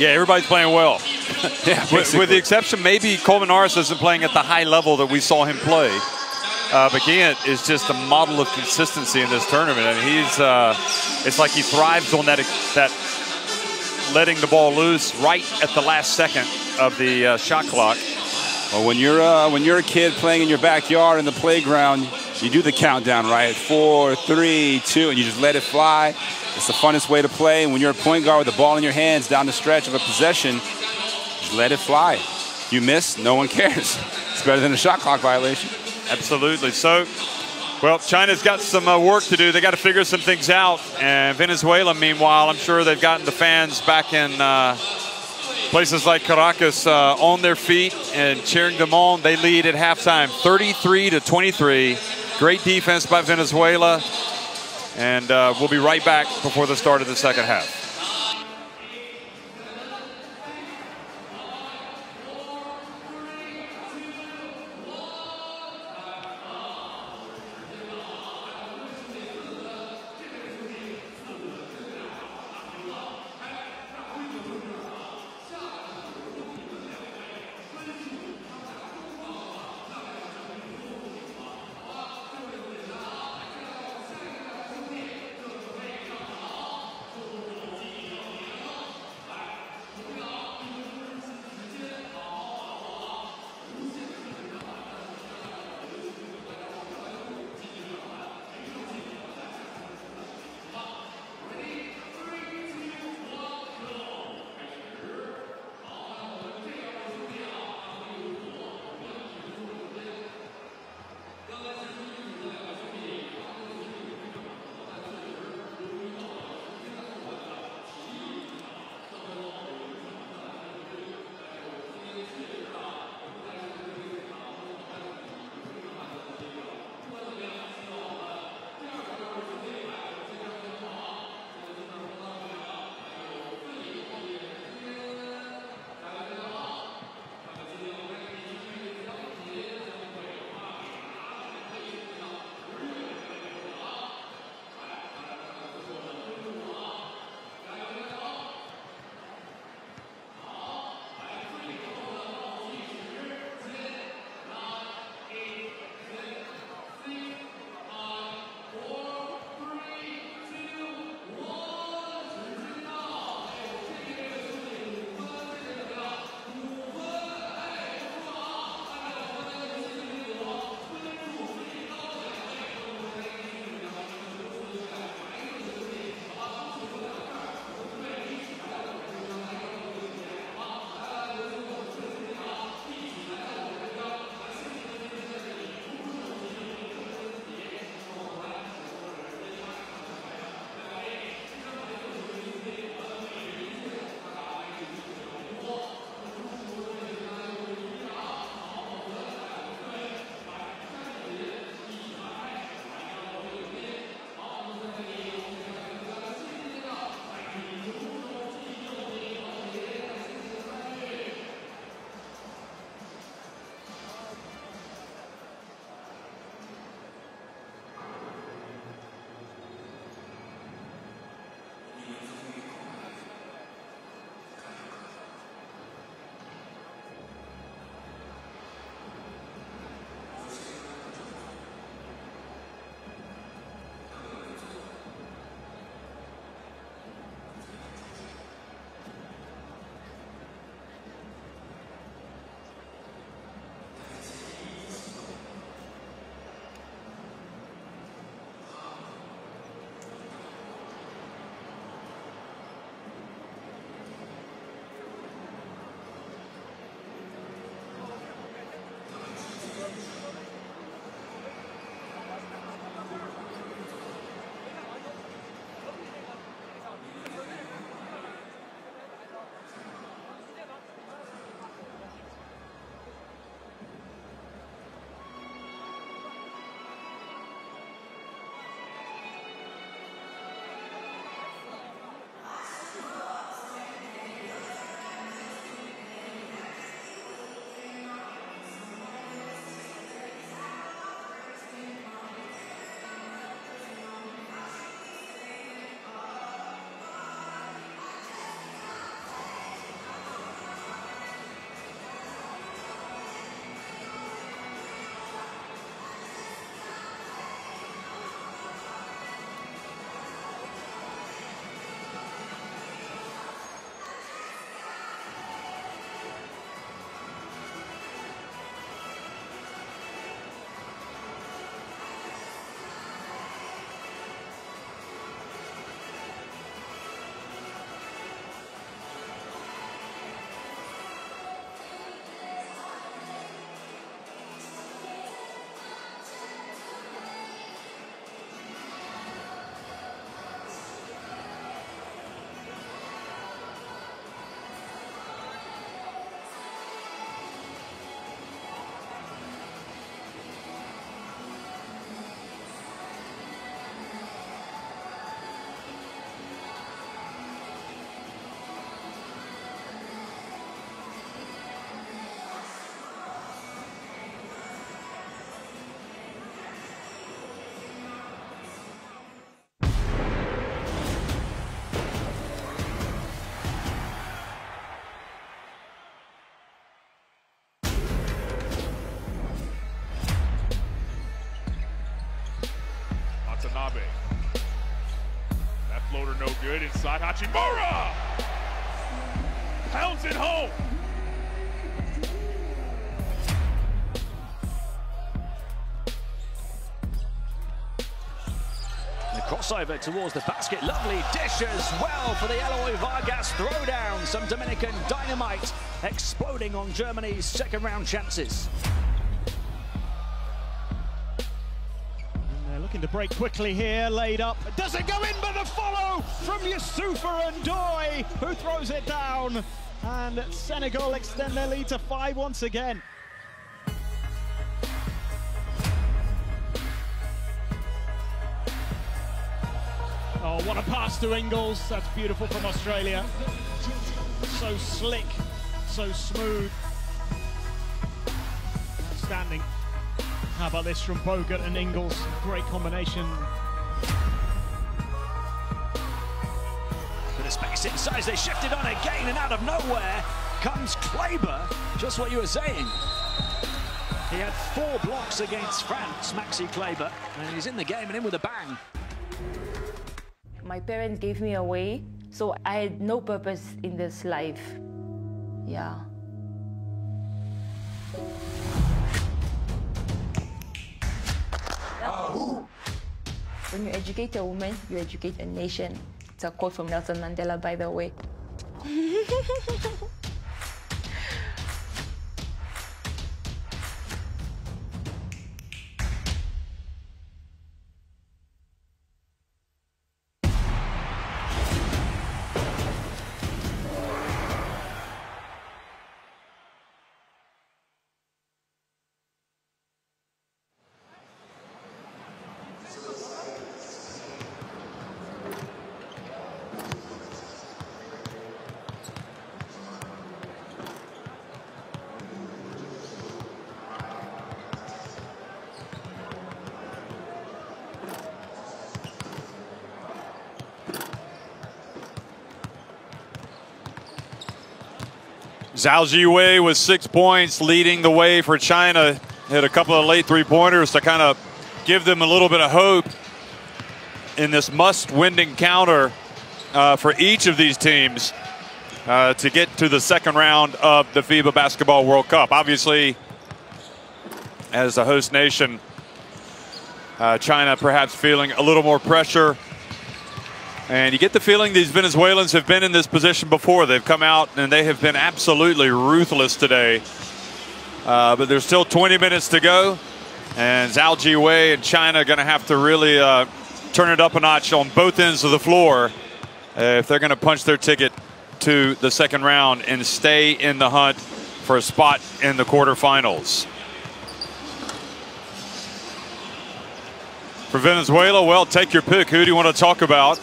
[SPEAKER 1] Yeah, everybody's playing well.
[SPEAKER 2] yeah,
[SPEAKER 1] with, with, the exception, maybe Colmenares isn't playing at the high level that we saw him play. Uh, but Gant is just a model of consistency in this tournament, and he's uh, it's like he thrives on that that letting the ball loose right at the last second of the uh, shot clock.
[SPEAKER 2] Well, when you're uh, when you're a kid playing in your backyard in the playground, you do the countdown, right? Four, three, two, and you just let it fly. It's the funnest way to play. And when you're a point guard with the ball in your hands down the stretch of a possession, just let it fly. You miss, no one cares. It's better than a shot clock violation.
[SPEAKER 1] Absolutely. So, well, China's got some uh, work to do. They got to figure some things out. And Venezuela, meanwhile, I'm sure they've gotten the fans back in. Uh, places like Caracas uh, on their feet and cheering them on. They lead at halftime 33 to 23. Great defense by Venezuela. And uh, we'll be right back before the start of the second half.
[SPEAKER 5] Good inside Hachimura. Pounds it home.
[SPEAKER 6] The crossover towards the basket. Lovely dish as well for the Eloy Vargas throwdown. Some Dominican dynamite exploding on Germany's second round chances.
[SPEAKER 7] To break quickly here, laid up. Does it go in, but the follow from Youssoufa N'Doye, who throws it down. And Senegal extend their lead to five once again. Oh, what a pass to Ingles. That's beautiful from Australia. So slick, so smooth. Outstanding. How about this from Bogut and Ingles? Great combination.
[SPEAKER 6] Bit of space inside. They shifted on again, and out of nowhere comes Kleber. Just what you were saying. He had four blocks against France, Maxi Kleber, and he's in the game and in with a bang.
[SPEAKER 8] My parents gave me away, so I had no purpose in this life. Yeah. When you educate a woman, you educate a nation. It's a quote from Nelson Mandela, by the way.
[SPEAKER 1] Zhao Jiwei with six points, leading the way for China. Hit a couple of late three pointers to kind of give them a little bit of hope in this must-win encounter uh, for each of these teams uh, to get to the second round of the FIBA Basketball World Cup. Obviously, as the host nation, uh, China perhaps feeling a little more pressure and you get the feeling these Venezuelans have been in this position before. They've come out and they have been absolutely ruthless today. Uh, but there's still 20 minutes to go. And Zhao Jiwei and China are going to have to really uh, turn it up a notch on both ends of the floor uh, if they're going to punch their ticket to the second round and stay in the hunt for a spot in the quarterfinals. For Venezuela, well, take your pick. Who do you want to talk about?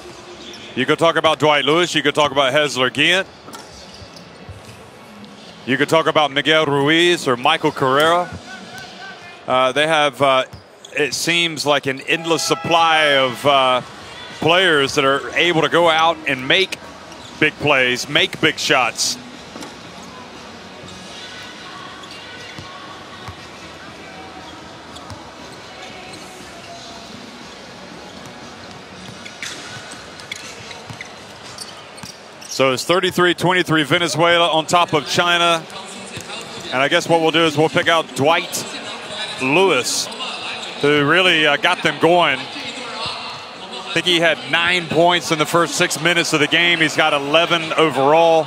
[SPEAKER 1] You could talk about Dwight Lewis. You could talk about Heissler Guillent. You could talk about Miguel Ruiz or Michael Carrera. Uh, they have, uh, it seems like an endless supply of uh, players that are able to go out and make big plays, make big shots. So it's 33-23 Venezuela on top of China. And I guess what we'll do is we'll pick out Dwight Lewis, who really uh, got them going. I think he had nine points in the first six minutes of the game. He's got 11 overall.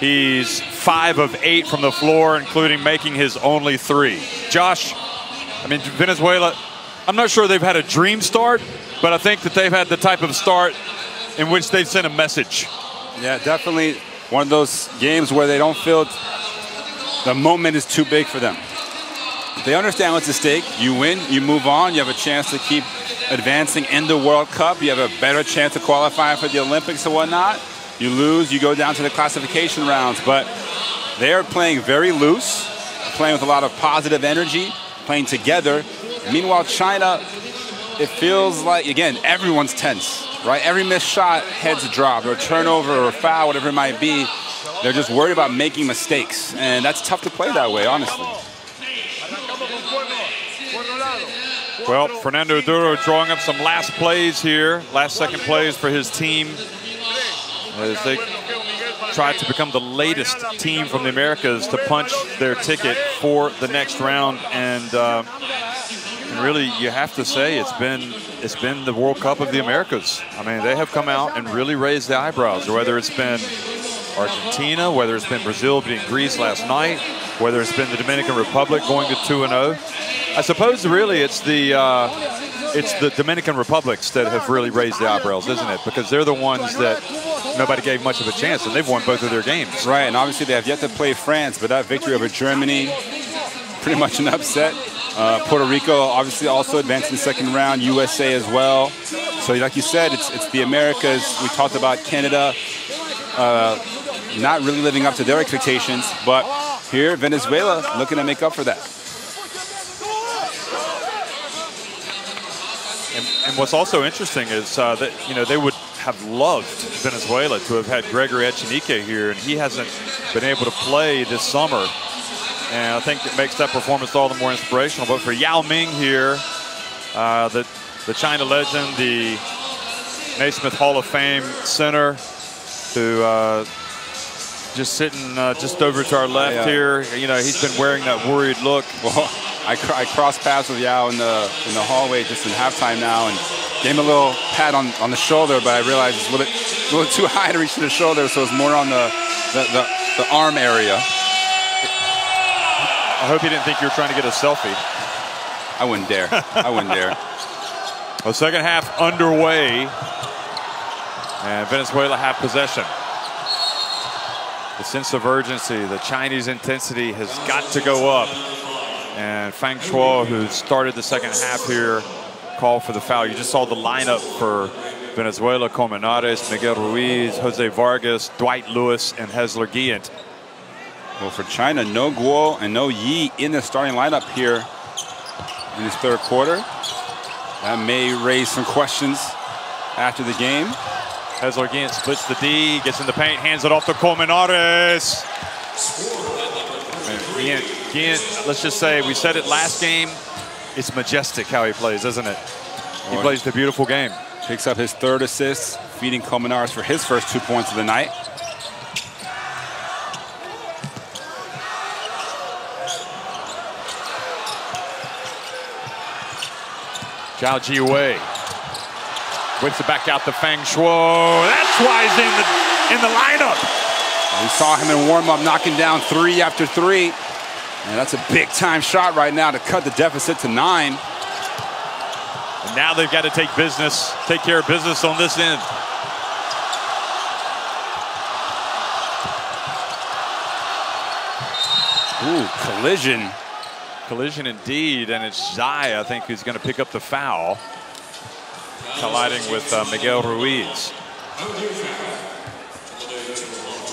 [SPEAKER 1] He's five of eight from the floor, including making his only three. Josh, I mean, Venezuela, I'm not sure they've had a dream start, but I think that they've had the type of start in which they've sent a message.
[SPEAKER 2] Yeah, definitely one of those games where they don't feel the moment is too big for them. They understand what's at stake. You win, you move on, you have a chance to keep advancing in the World Cup. You have a better chance to qualify for the Olympics and whatnot. You lose, you go down to the classification rounds. But they are playing very loose, playing with a lot of positive energy, playing together. Meanwhile, China, it feels like, again, everyone's tense right? Every missed shot, heads drop, or turnover, or foul, whatever it might be. They're just worried about making mistakes, and that's tough to play that way, honestly.
[SPEAKER 1] Well, Fernando Duro drawing up some last plays here, last second plays for his team as they try to become the latest team from the Americas to punch their ticket for the next round. And, uh, and really, you have to say it's been it's been the World Cup of the Americas. I mean, they have come out and really raised the eyebrows, whether it's been Argentina, whether it's been Brazil beating Greece last night, whether it's been the Dominican Republic going to 2 0. I suppose really it's the uh, it's the Dominican Republics that have really raised the eyebrows, isn't it? Because they're the ones that nobody gave much of a chance, and they've won both of their games.
[SPEAKER 2] Right, and obviously they have yet to play France, but that victory over Germany, pretty much an upset. Uh, Puerto Rico obviously also advanced in the second round, USA as well. So like you said, it's, it's the Americas. We talked about Canada uh, not really living up to their expectations, but here Venezuela looking to make up for that.
[SPEAKER 1] And, and what's also interesting is uh, that, you know, they would have loved Venezuela to have had Gregory Echenique here, and he hasn't been able to play this summer. And I think it makes that performance all the more inspirational. But for Yao Ming here, uh, the, the China legend, the Naismith Hall of Fame center, who uh, just sitting uh, just over to our left yeah. here. You know, he's been wearing that worried look.
[SPEAKER 2] Well, I, cr I crossed paths with Yao in the in the hallway just in halftime now, and gave him a little pat on, on the shoulder, but I realized it's a little bit a little too high to reach to the shoulder, so it's more on the the, the, the arm area.
[SPEAKER 1] I hope he didn't think you were trying to get a selfie.
[SPEAKER 2] I wouldn't dare. I wouldn't dare.
[SPEAKER 1] Well, second half underway, and Venezuela have possession. The sense of urgency, the Chinese intensity has got to go up. And Fang Shuo, who started the second half here, called for the foul. You just saw the lineup for Venezuela, Colmenares, Miguel Ruiz, Jose Vargas, Dwight Lewis, and Heissler Guillent.
[SPEAKER 2] Well, for China, no Guo and no Yi in the starting lineup here in this third quarter. That may raise some questions after the game.
[SPEAKER 1] Heissler Guillent splits the D, gets in the paint, hands it off to Colmenares. Guillent, Guillent, let's just say, we said it last game, it's majestic how he plays, isn't it? He plays the beautiful game.
[SPEAKER 2] Picks up his third assist, feeding Colmenares for his first two points of the night.
[SPEAKER 1] Zhao Jiwei whips it back out to Fang Shuo. That's why he's in the, in the lineup.
[SPEAKER 2] We saw him in warm-up knocking down three after three. And that's a big time shot right now to cut the deficit to nine.
[SPEAKER 1] And now they've got to take business, take care of business on this end.
[SPEAKER 2] Ooh, collision.
[SPEAKER 1] Collision indeed, and it's Zhai, I think, who's going to pick up the foul. Colliding with uh, Miguel Ruiz.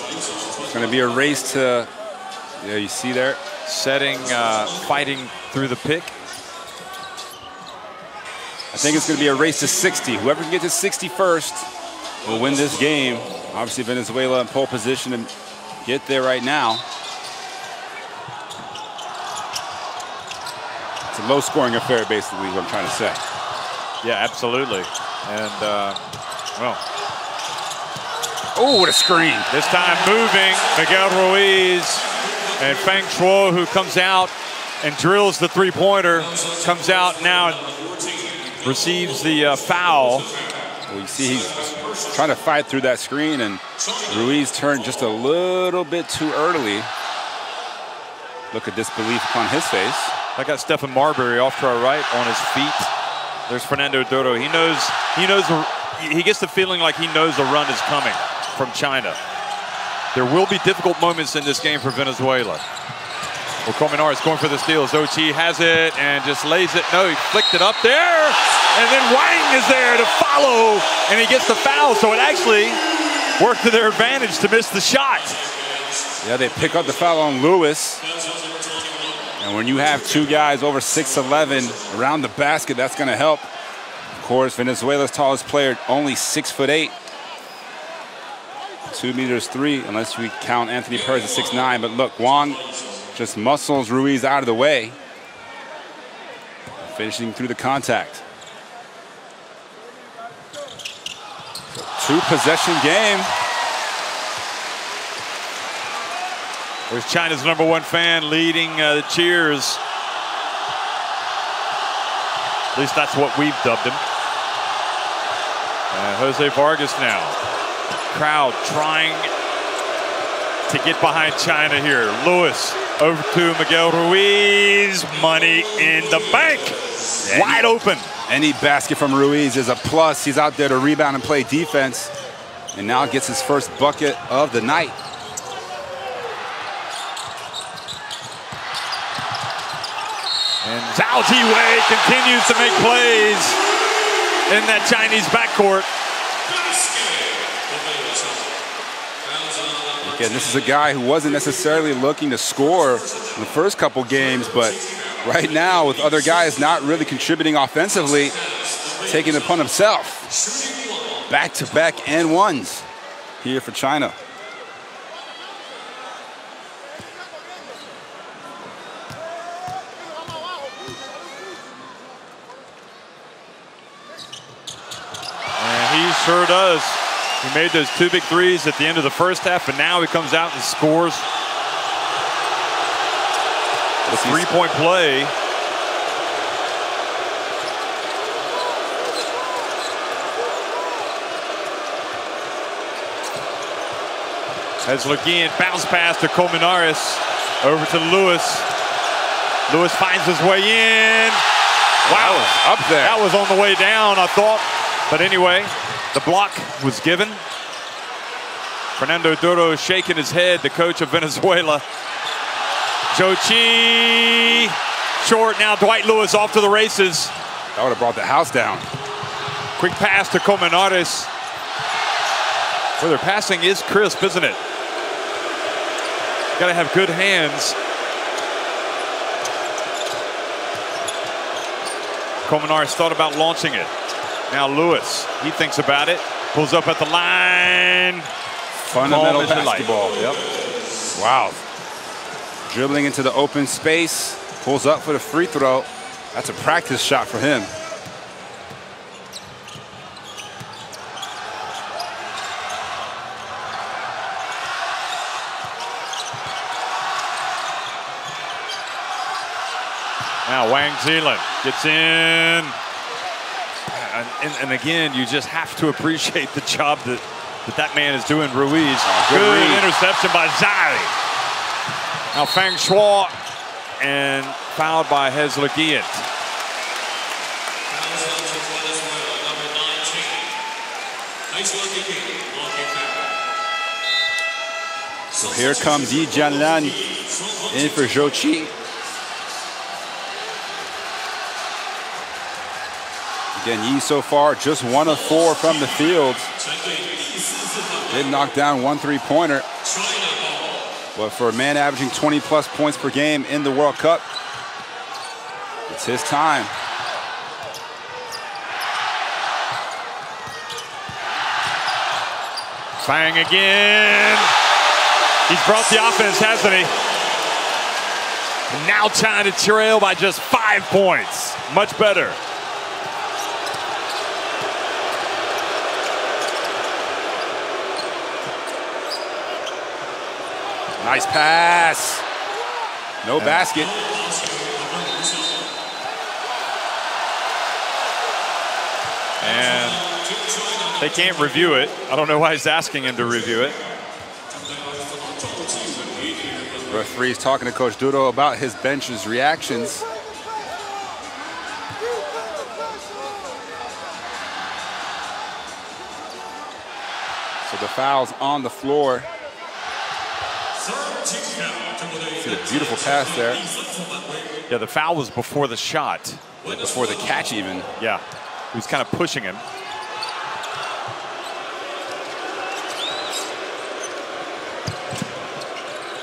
[SPEAKER 2] It's going to be a race to, yeah, you see there,
[SPEAKER 1] setting, uh, fighting through the pick.
[SPEAKER 2] I think it's going to be a race to 60. Whoever can get to 60 first will win this game. Obviously, Venezuela in pole position and get there right now. It's a low-scoring affair, basically, what I'm trying to say.
[SPEAKER 1] Yeah, absolutely. And, uh, well.
[SPEAKER 2] Oh, what a screen.
[SPEAKER 1] This time moving, Miguel Ruiz and Fang Shuo, who comes out and drills the three-pointer, comes out now and receives the uh, foul.
[SPEAKER 2] Well, you see he's trying to fight through that screen, and Ruiz turned just a little bit too early. Look at disbelief upon his face.
[SPEAKER 1] I got Stephen Marbury off to our right on his feet. There's Fernando Duro. He knows, he knows, he gets the feeling like he knows a run is coming from China. There will be difficult moments in this game for Venezuela. Well, Colmenares going for the steal. Zhou Qi has it and just lays it. No, he flicked it up there. And then Wang is there to follow, and he gets the foul. So it actually worked to their advantage to miss the shot.
[SPEAKER 2] Yeah, they pick up the foul on Lewis. And when you have two guys over 6'11 around the basket, that's going to help. Of course, Venezuela's tallest player, only six foot eight two meters three, unless we count Anthony Perez at six nine. But look, Wang just muscles Ruiz out of the way. finishing through the contact. Two possession game.
[SPEAKER 1] There's China's number one fan leading uh, the cheers. At least that's what we've dubbed him. Uh, Jose Vargas now. Crowd trying to get behind China here. Lewis over to Miguel Ruiz. Money in the bank.
[SPEAKER 2] Any,
[SPEAKER 1] Wide open.
[SPEAKER 2] Any basket from Ruiz is a plus. He's out there to rebound and play defense. And now gets his first bucket of the night.
[SPEAKER 1] And Zhao Jiwei continues to make plays in that Chinese backcourt.
[SPEAKER 2] Again, this is a guy who wasn't necessarily looking to score in the first couple games, but right now, with other guys not really contributing offensively, taking it upon himself. Back-to-back and ones here for China.
[SPEAKER 1] He sure does. He made those two big threes at the end of the first half, and now he comes out and scores. The three-point play. As Leguin bounce pass to Colmenares. Over to Lewis. Lewis finds his way in. Wow.
[SPEAKER 2] Up there.
[SPEAKER 1] That was on the way down, I thought. But anyway, the block was given. Fernando Duro shaking his head, the coach of Venezuela. Qi, short now. Dwight Lewis off to the races.
[SPEAKER 2] That would have brought the house down.
[SPEAKER 1] Quick pass to Colmenares. Well, their passing is crisp, isn't it? Got to have good hands. Colmenares thought about launching it. Now Lewis, he thinks about it. Pulls up at the line.
[SPEAKER 2] Fundamental
[SPEAKER 1] Calm as you like.
[SPEAKER 2] basketball. Yep. Wow. Dribbling into the open space. Pulls up for the free throw. That's a practice shot for him.
[SPEAKER 1] Now Wang Zhelin gets in. And, and, and again, you just have to appreciate the job that that, that man is doing, Ruiz.
[SPEAKER 2] Uh,
[SPEAKER 1] good
[SPEAKER 2] Good
[SPEAKER 1] interception by Zhai. Now Fang Shuo and fouled by Heissler Guillent.
[SPEAKER 2] So here comes Yi Jianlian in for Zhou Qi. Again, Yi so far just one of four from the field. Did knock down one three-pointer. But for a man averaging 20 plus points per game in the World Cup, it's his time.
[SPEAKER 1] Fang again. He's brought the offense, hasn't he? Now China to trail by just five points. Much better.
[SPEAKER 2] Nice pass. No basket.
[SPEAKER 1] And they can't review it. I don't know why he's asking him to review it.
[SPEAKER 2] Referee's talking to Coach Dudo about his bench's reactions. So the foul's on the floor. Beautiful pass there
[SPEAKER 1] Yeah, the foul was before the shot.
[SPEAKER 2] before the catch even.
[SPEAKER 1] Yeah, he was kind of pushing him.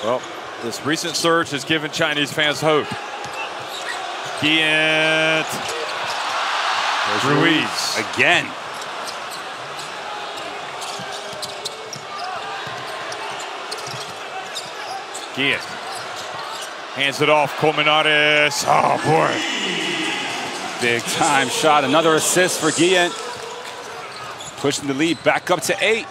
[SPEAKER 1] Well, this recent surge has given Chinese fans hope. Giant Ruiz.
[SPEAKER 2] Again.
[SPEAKER 1] Giant hands it off. Colmenares. Oh, boy.
[SPEAKER 2] Big time shot. Another assist for Guillent. Pushing the lead back up to eight.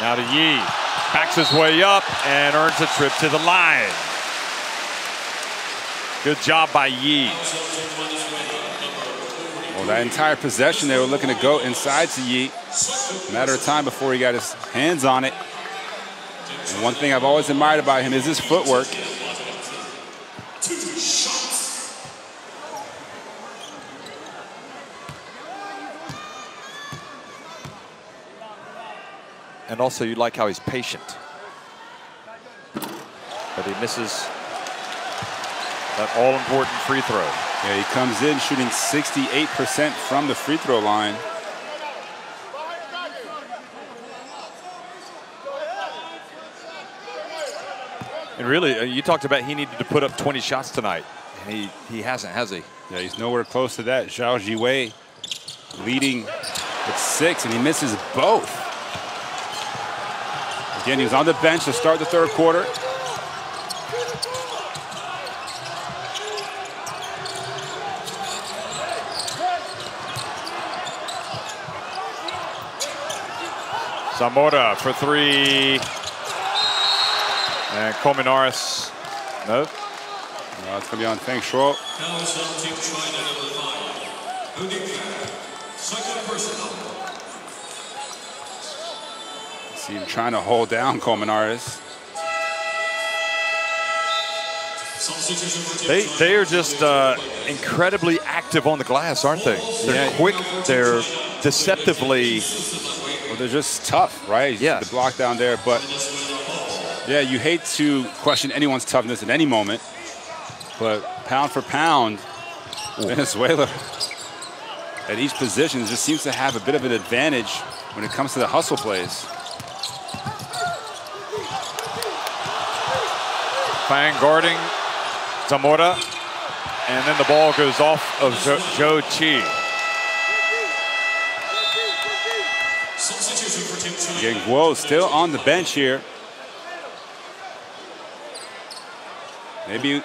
[SPEAKER 1] Now to Yi. Backs his way up and earns a trip to the line. Good job by Yi.
[SPEAKER 2] Well, that entire possession, they were looking to go inside to Yi. Matter of time before he got his hands on it. And one thing I've always admired about him is his footwork.
[SPEAKER 1] And also, you like how he's patient. But he misses that all-important free throw.
[SPEAKER 2] Yeah, he comes in shooting 68% from the free throw line.
[SPEAKER 1] And really, uh, you talked about he needed to put up 20 shots tonight. And he, he hasn't, has he?
[SPEAKER 2] Yeah, he's nowhere close to that. Zhao Jiwei leading with six, and he misses both. Again, he was on the bench to start the third quarter.
[SPEAKER 1] Zamora for three. And Colmenares, no.
[SPEAKER 2] No, it's going to be on Fang Shuo. See him trying to hold down Colmenares.
[SPEAKER 1] They they are just uh, incredibly active on the glass, aren't they? They're
[SPEAKER 2] Yeah.
[SPEAKER 1] quick. They're deceptively.
[SPEAKER 2] Well, they're just tough, right?
[SPEAKER 1] Yeah.
[SPEAKER 2] The block down there, but yeah, you hate to question anyone's toughness at any moment, but pound for pound, Venezuela at each position just seems to have a bit of an advantage when it comes to the hustle plays.
[SPEAKER 1] Fang guarding Zamora. And then the ball goes off of Jo- Joe
[SPEAKER 2] Again, Guo still on the bench here. Maybe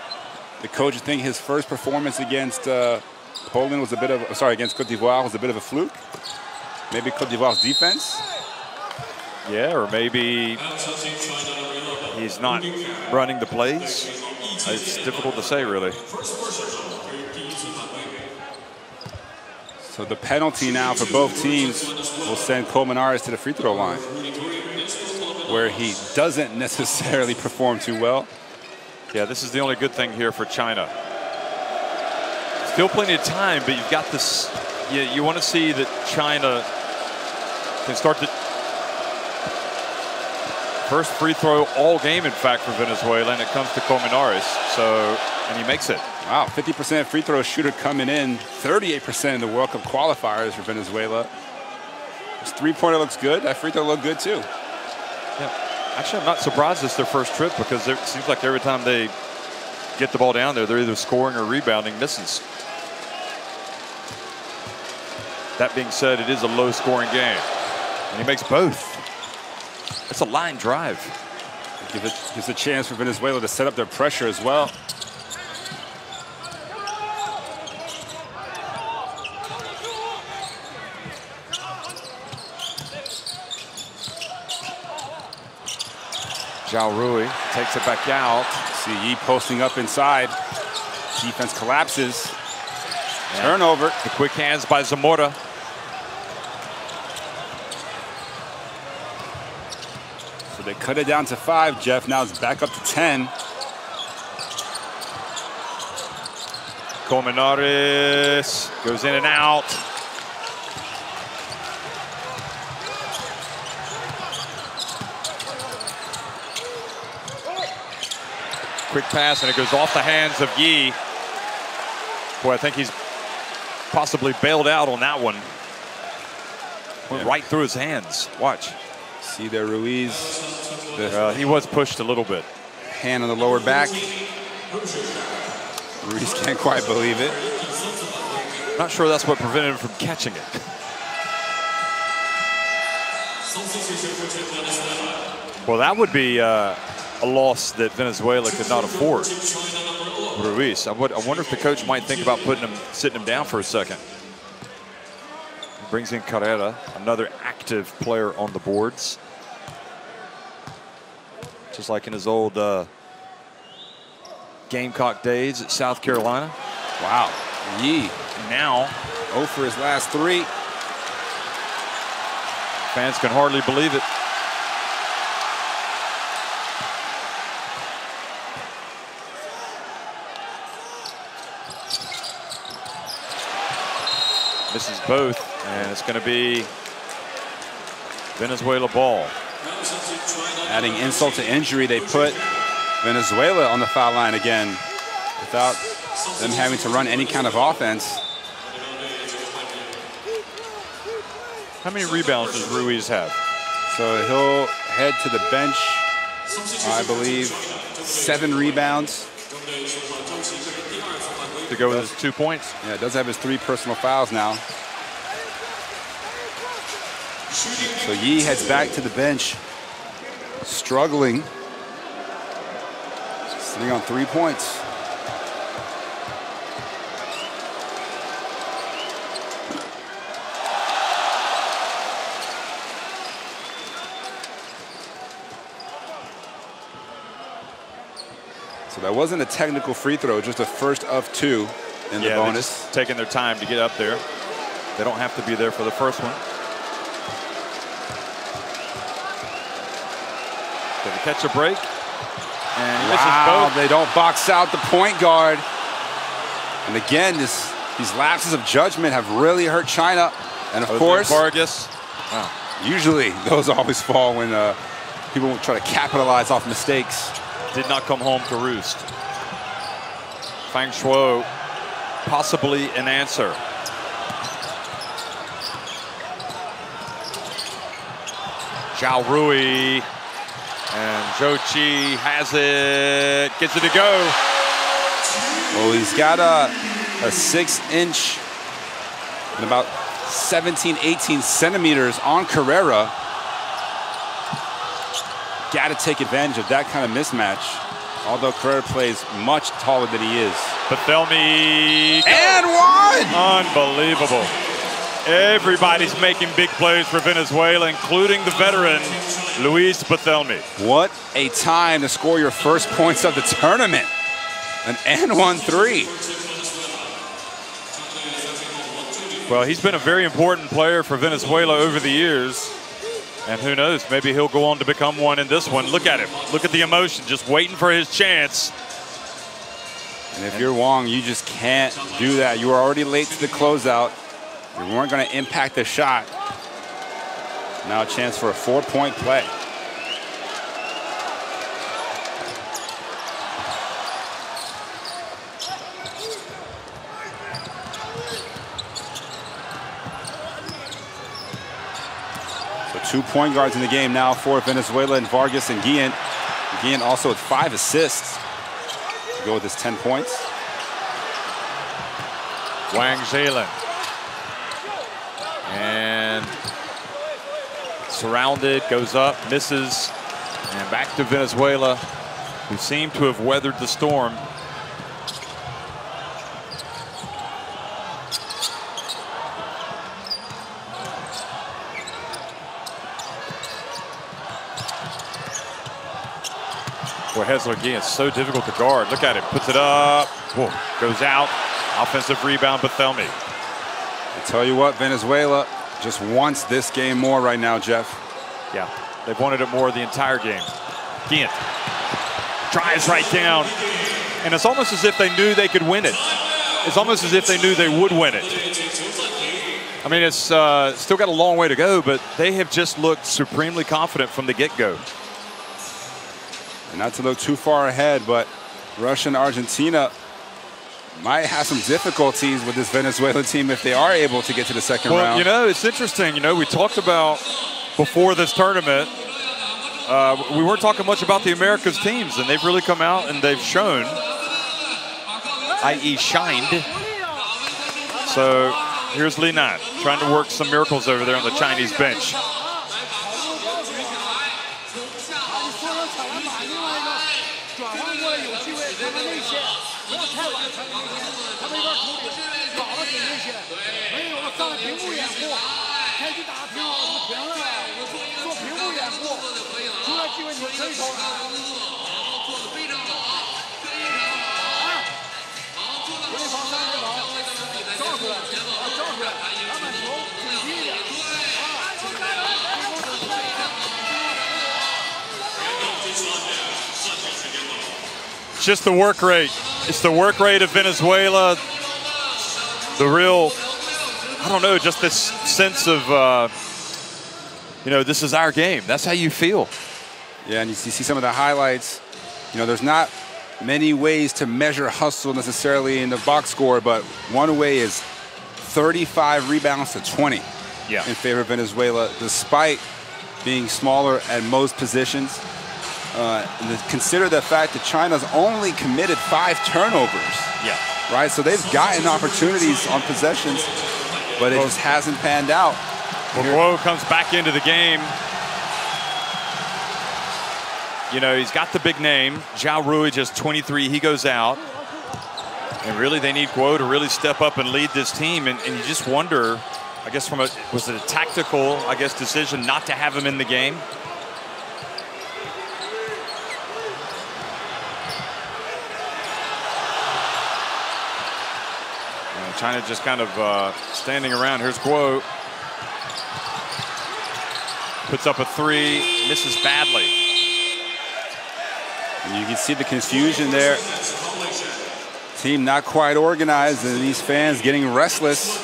[SPEAKER 2] the coach is thinking his first performance against uh, Poland was a bit of, sorry, against Cote d'Ivoire was a bit of a fluke. Maybe Cote d'Ivoire's defense.
[SPEAKER 1] Yeah, or maybe he's not running the plays. It's difficult to say, really.
[SPEAKER 2] So the penalty now for both teams will send Colmenares to the free throw line, where he doesn't necessarily perform too well.
[SPEAKER 1] Yeah, this is the only good thing here for China. Still plenty of time, but you've got this. You, you want to see that China can start to. First free throw all game, in fact, for Venezuela, and it comes to Colmenares. So, and he makes it.
[SPEAKER 2] Wow, 50% free throw shooter coming in, 38% in the World Cup qualifiers for Venezuela. His three-pointer looks good. That free throw looked good too.
[SPEAKER 1] Yeah. Actually, I'm not surprised it's their first trip because it seems like every time they get the ball down there, they're either scoring or rebounding misses. That being said, it is a low-scoring game, and he makes both. It's a line drive.
[SPEAKER 2] Give it, gives a chance for Venezuela to set up their pressure as well.
[SPEAKER 1] Zhao Rui takes it back out.
[SPEAKER 2] See Yi posting up inside. Defense collapses. Turnover.
[SPEAKER 1] The quick hands by Zamora.
[SPEAKER 2] So they cut it down to five. Jeff now is back up to 10.
[SPEAKER 1] Colmenares goes in and out. Quick pass, and it goes off the hands of Yi. Boy, I think he's possibly bailed out on that one. Went
[SPEAKER 2] Yeah.
[SPEAKER 1] right through his hands. Watch.
[SPEAKER 2] See there, Ruiz. The
[SPEAKER 1] Uh, he was pushed a little bit.
[SPEAKER 2] hand on the lower back. Ruiz can't quite believe it.
[SPEAKER 1] Not sure that's what prevented him from catching it. Well, that would be uh, a loss that Venezuela could not afford. Ruiz. I, would, I wonder if the coach might think about putting him, sitting him down for a second. Brings in Carrera, another active player on the boards. Just like in his old uh, Gamecock days at South Carolina.
[SPEAKER 2] Wow. Yi
[SPEAKER 1] now
[SPEAKER 2] 0 for his last three.
[SPEAKER 1] Fans can hardly believe it. Misses both, and it's going to be Venezuela ball.
[SPEAKER 2] Adding insult to injury, they put Venezuela on the foul line again without them having to run any kind of offense.
[SPEAKER 1] How many rebounds does Ruiz have?
[SPEAKER 2] So he'll head to the bench, I believe, seven rebounds.
[SPEAKER 1] To go with his two points?
[SPEAKER 2] Yeah, does have his three personal fouls now. So Yi heads back to the bench, struggling, sitting on three points. Wasn't a technical free throw, just a first of two in the
[SPEAKER 1] yeah,
[SPEAKER 2] bonus.
[SPEAKER 1] Taking their time to get up there. They don't have to be there for the first one. Did he catch a break? And he
[SPEAKER 2] wow,
[SPEAKER 1] both.
[SPEAKER 2] they don't box out the point guard. And again, this these lapses of judgment have really hurt China. And of
[SPEAKER 1] Jose
[SPEAKER 2] course,
[SPEAKER 1] Vargas.
[SPEAKER 2] Wow. usually those always fall when uh, people try to capitalize off mistakes.
[SPEAKER 1] Did not come home to roost. Fang Shuo, possibly an answer. Zhao Rui and Zhou Qi has it, gets it to go.
[SPEAKER 2] Well, he's got a, a six inch and about 17, 18 centimeters on Carrera. Got to take advantage of that kind of mismatch. Although Carrera plays much taller than he is.
[SPEAKER 1] But Bethelmy.
[SPEAKER 2] And one!
[SPEAKER 1] Unbelievable. Everybody's making big plays for Venezuela, including the veteran, Luis Bethelmy.
[SPEAKER 2] What a time to score your first points of the tournament. An N1 three.
[SPEAKER 1] Well, he's been a very important player for Venezuela over the years. And who knows, maybe he'll go on to become one in this one. Look at him. Look at the emotion, just waiting for his chance.
[SPEAKER 2] And if you're Wong, you just can't do that. You were already late to the closeout. You weren't going to impact the shot. Now a chance for a four-point play. Two point guards in the game now for Venezuela and Vargas and Guillent. Guillent also with five assists to go with his 10 points.
[SPEAKER 1] Wang Zhelin. And surrounded, goes up, misses, and back to Venezuela, who seem to have weathered the storm. Boy, Heissler again, so difficult to guard. Look at him, puts it up, Whoa, goes out. Offensive rebound, Bethelmy.
[SPEAKER 2] I tell you what, Venezuela just wants this game more right now, Jeff.
[SPEAKER 1] Yeah, they've wanted it more the entire game. Gint drives right down, and it's almost as if they knew they could win it. It's almost as if they knew they would win it. I mean, it's uh, still got a long way to go, but they have just looked supremely confident from the get-go.
[SPEAKER 2] And not to look too far ahead, but Russia and Argentina might have some difficulties with this Venezuela team if they are able to get to the second
[SPEAKER 1] well,
[SPEAKER 2] round.
[SPEAKER 1] you know, it's interesting. You know, we talked about before this tournament, uh, we weren't talking much about the Americas teams, and they've really come out and they've shown, i.e. shined. So here's Li Nan trying to work some miracles over there on the Chinese bench.
[SPEAKER 4] 来机会你可以投篮。回防三分防，照出来，啊，照出来，篮板球准确一点，啊，
[SPEAKER 1] Just the work rate. It's the work rate of Venezuela. The real, I don't know, just this sense of, uh, you know, this is our game. That's how you feel.
[SPEAKER 2] Yeah, and you see some of the highlights. You know, there's not many ways to measure hustle necessarily in the box score, but one way is 35 rebounds to 20
[SPEAKER 1] Yeah.
[SPEAKER 2] in favor of Venezuela, despite being smaller at most positions. Uh, consider the fact that China's only committed five turnovers,
[SPEAKER 1] Yeah.
[SPEAKER 2] right? So they've gotten opportunities on possessions, but it just hasn't panned out.
[SPEAKER 1] Guo comes back into the game. You know, he's got the big name. Zhao Rui just 23. He goes out. And really, they need Guo to really step up and lead this team. And, and you just wonder, I guess, from a was it a tactical, I guess, decision not to have him in the game? And China just kind of uh, standing around. Here's Guo. Puts up a three, misses badly.
[SPEAKER 2] And you can see the confusion there. Team not quite organized, and these fans getting restless.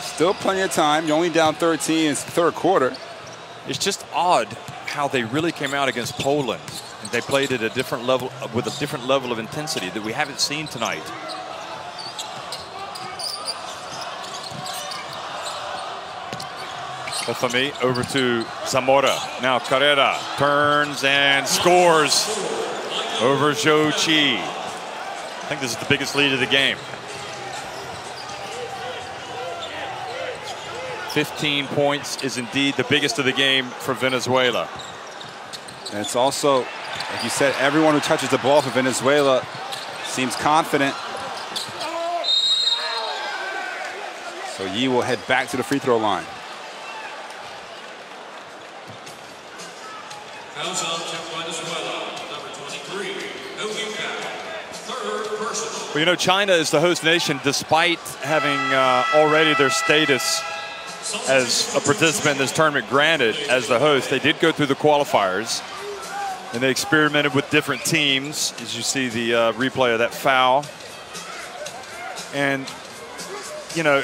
[SPEAKER 2] Still plenty of time. You're only down 13. It's the third quarter.
[SPEAKER 1] It's just odd how they really came out against Poland. They played at a different level, with a different level of intensity that we haven't seen tonight. Ofami over to Zamora. Now Carrera turns and scores over Zhou Qi. I think this is the biggest lead of the game. 15 points is indeed the biggest of the game for Venezuela.
[SPEAKER 2] And it's also, like you said, everyone who touches the ball for Venezuela seems confident. So Yi will head back to the free throw line.
[SPEAKER 1] Well, you know, China is the host nation despite having uh, already their status as a participant in this tournament granted as the host. They did go through the qualifiers and they experimented with different teams, as you see the uh, replay of that foul. And, you know,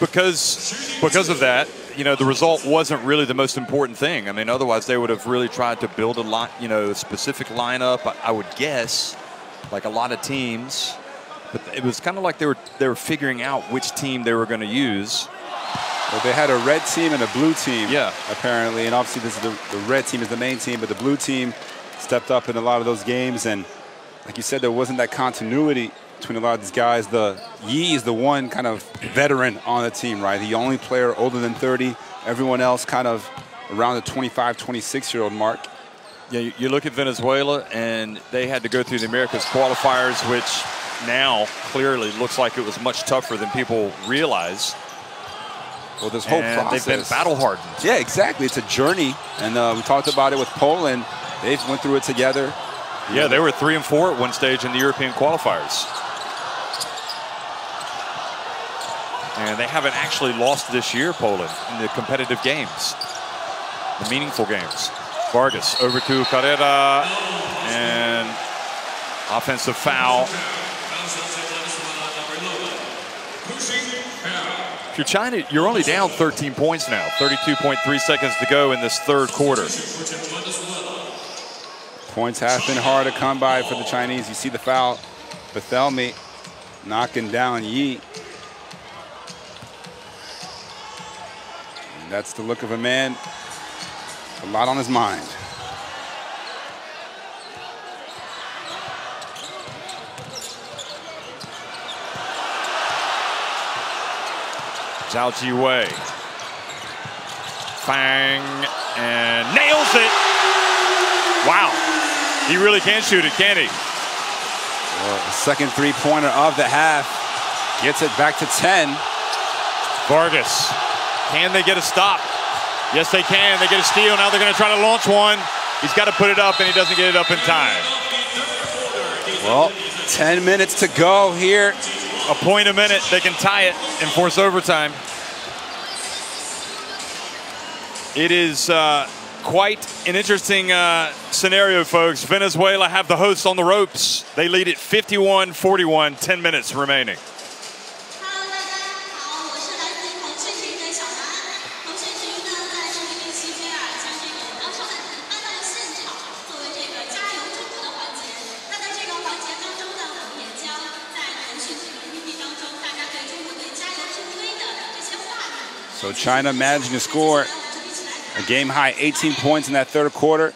[SPEAKER 1] because, because of that, you know, the result wasn't really the most important thing. I mean, otherwise they would have really tried to build a lot, you know, a specific lineup, I, I would guess, like a lot of teams. But it was kind of like they were they were figuring out which team they were going to use.
[SPEAKER 2] Well, they had a red team and a blue team,
[SPEAKER 1] Yeah.
[SPEAKER 2] apparently. And obviously, this is the, the red team is the main team, but the blue team stepped up in a lot of those games. And like you said, there wasn't that continuity between a lot of these guys. The Yi is the one kind of veteran on the team, right? The only player older than 30. Everyone else kind of around the 25, 26 year old mark.
[SPEAKER 1] Yeah, you, you look at Venezuela, and they had to go through the Americas qualifiers, which now clearly looks like it was much tougher than people realize.
[SPEAKER 2] Well, this whole
[SPEAKER 1] And
[SPEAKER 2] process.
[SPEAKER 1] they've been battle hardened.
[SPEAKER 2] Yeah, exactly. It's a journey, and uh, we talked about it with Poland. They went through it together.
[SPEAKER 1] Yeah, they were three and four at one stage in the European qualifiers. And they haven't actually lost this year, Poland, in the competitive games, the meaningful games. Vargas over to Carrera, and offensive foul. If you're China, you're only down 13 points now, 32.3 seconds to go in this third quarter.
[SPEAKER 2] Points have been hard to come by for the Chinese. You see the foul. Bethelmy knocking down Yi. And that's the look of a man, a lot on his mind.
[SPEAKER 1] Zhao Jiwei. Fang and nails it. Wow. He really can shoot it, can he?
[SPEAKER 2] Well, second three-pointer of the half. Gets it back to 10.
[SPEAKER 1] Vargas. Can they get a stop? Yes, they can. They get a steal. Now they're going to try to launch one. He's got to put it up, and he doesn't get it up in time.
[SPEAKER 2] Well, 10 minutes to go here.
[SPEAKER 1] A point a minute. They can tie it and force overtime. It is uh, quite an interesting uh, scenario, folks. Venezuela have the hosts on the ropes. They lead it 51-41, 10 minutes remaining.
[SPEAKER 2] So China managing to score a game high 18 points in that third quarter,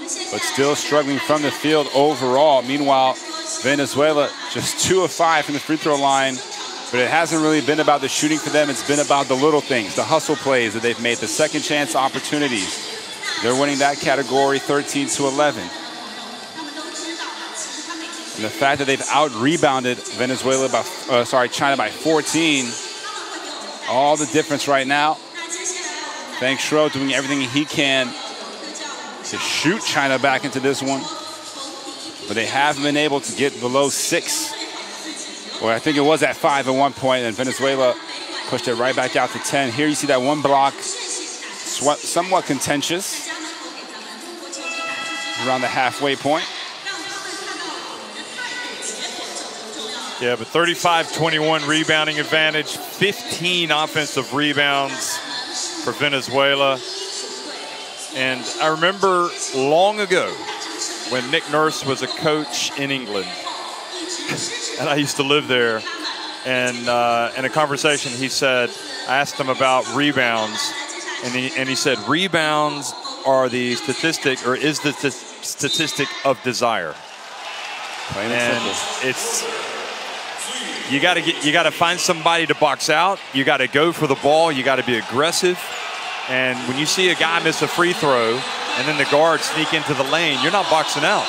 [SPEAKER 2] but still struggling from the field overall. Meanwhile, Venezuela just two of five from the free throw line, but it hasn't really been about the shooting for them. It's been about the little things, the hustle plays that they've made, the second chance opportunities. They're winning that category 13 to 11. And the fact that they've out rebounded Venezuela by, uh, sorry, China by 14 all the difference right now. Fang Shuo doing everything he can to shoot China back into this one. But they haven't been able to get below six. Well, I think it was at five at one point, and Venezuela pushed it right back out to 10. Here you see that one block, somewhat contentious around the halfway point.
[SPEAKER 1] Yeah, but 35-21 rebounding advantage, 15 offensive rebounds for Venezuela. And I remember long ago when Nick Nurse was a coach in England, and I used to live there, and uh, in a conversation he said, I asked him about rebounds, and he, and he said, rebounds are the statistic, or is the statistic of desire.
[SPEAKER 2] Plain and, and
[SPEAKER 1] simple. it's you got to get you got to find somebody to box out. You got to go for the ball. You got to be aggressive. And when you see a guy miss a free throw and then the guard sneak into the lane, you're not boxing out.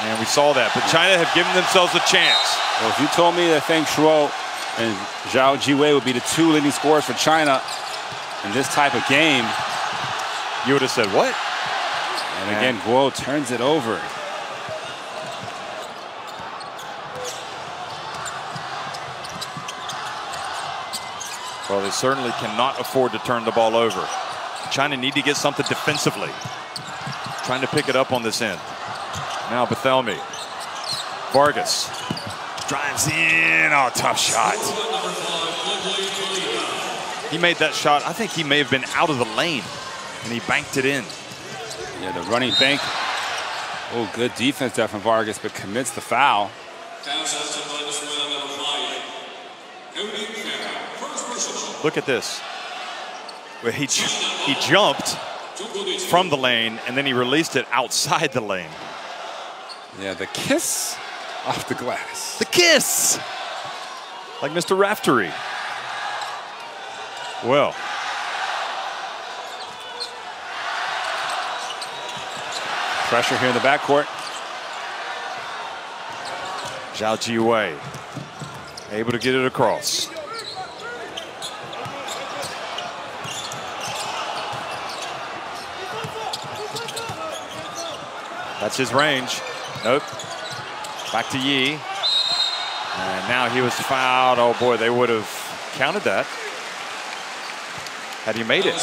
[SPEAKER 1] And we saw that. But China have given themselves a chance.
[SPEAKER 2] Well, if you told me that Fang Shuo and Zhao Jiwei would be the two leading scorers for China in this type of game,
[SPEAKER 1] you would have said, what?
[SPEAKER 2] And again, Guo turns it over.
[SPEAKER 1] Well, they certainly cannot afford to turn the ball over. China need to get something defensively. Trying to pick it up on this end. Now Bethelmy. Vargas drives in. Oh, tough shot. He made that shot. I think he may have been out of the lane, and he banked it in.
[SPEAKER 2] Yeah, the running bank. Oh, good defense there from Vargas, but commits the foul.
[SPEAKER 1] Look at this. Where he, he jumped from the lane and then he released it outside the lane.
[SPEAKER 2] Yeah, the kiss off the glass.
[SPEAKER 1] The kiss! Like Mr. Raftery. Well.
[SPEAKER 2] Pressure here in the backcourt.
[SPEAKER 1] Zhao Jiwei able to get it across. That's his range. Nope. Back to Yi. And now he was fouled. Oh boy, they would have counted that had he made it.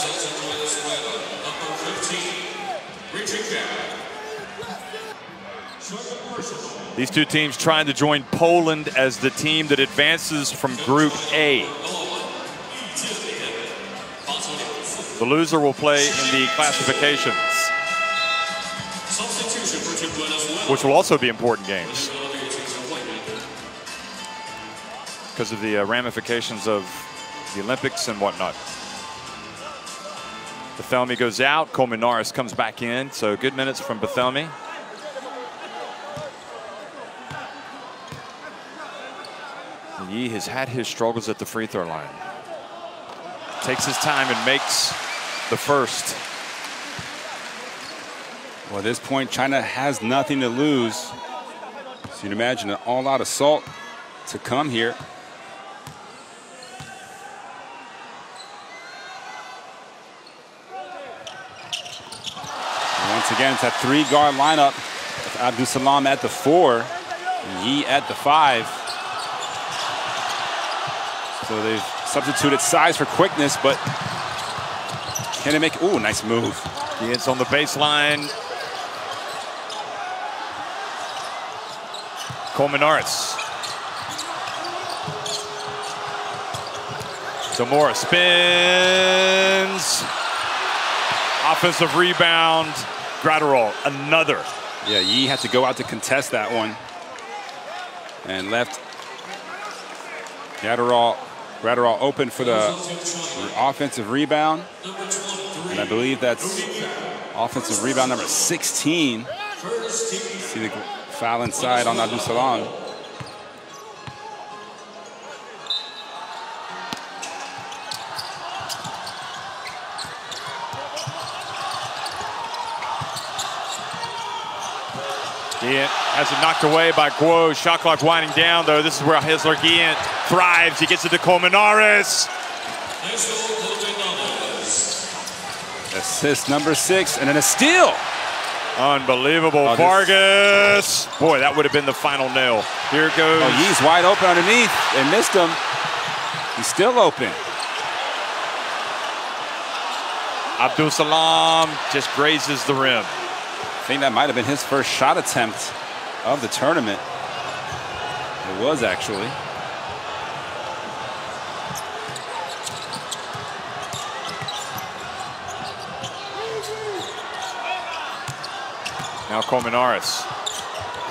[SPEAKER 1] These two teams trying to join Poland as the team that advances from Group A. The loser will play in the classifications which will also be important games because of the uh, ramifications of the Olympics and whatnot. Bethelmy goes out. Colmenares comes back in. So good minutes from Bethelmy. Yi has had his struggles at the free throw line. takes his time and makes the first.
[SPEAKER 2] Well, at this point, China has nothing to lose. So you'd imagine an all-out assault to come here. Once again, it's a three-guard lineup Abdul Salam at the four, Yi at the five. So they've substituted size for quickness, but can they make, ooh, nice move.
[SPEAKER 1] It's on the baseline. Colmenares. Zamora spins. Offensive rebound. Graterol, another.
[SPEAKER 2] Yeah, Yi had to go out to contest that one. And left Graterol, Graterol open for the offensive rebound. And I believe that's offensive rebound number 16. See the foul inside on Abdul Salam.
[SPEAKER 1] Guillent has it knocked away by Guo. Shot clock winding down, though. This is where Heissler Guillent thrives. He gets it to Colmenares.
[SPEAKER 2] Assist number six, and then a steal.
[SPEAKER 1] Unbelievable.
[SPEAKER 2] Oh,
[SPEAKER 1] Vargas. Boy, that would have been the final nail. Here it goes.
[SPEAKER 2] Oh, Yi's wide open underneath. They missed him. He's still open.
[SPEAKER 1] Abdul Salam just grazes the rim.
[SPEAKER 2] I think that might have been his first shot attempt of the tournament. It was actually.
[SPEAKER 1] Now Colmenares.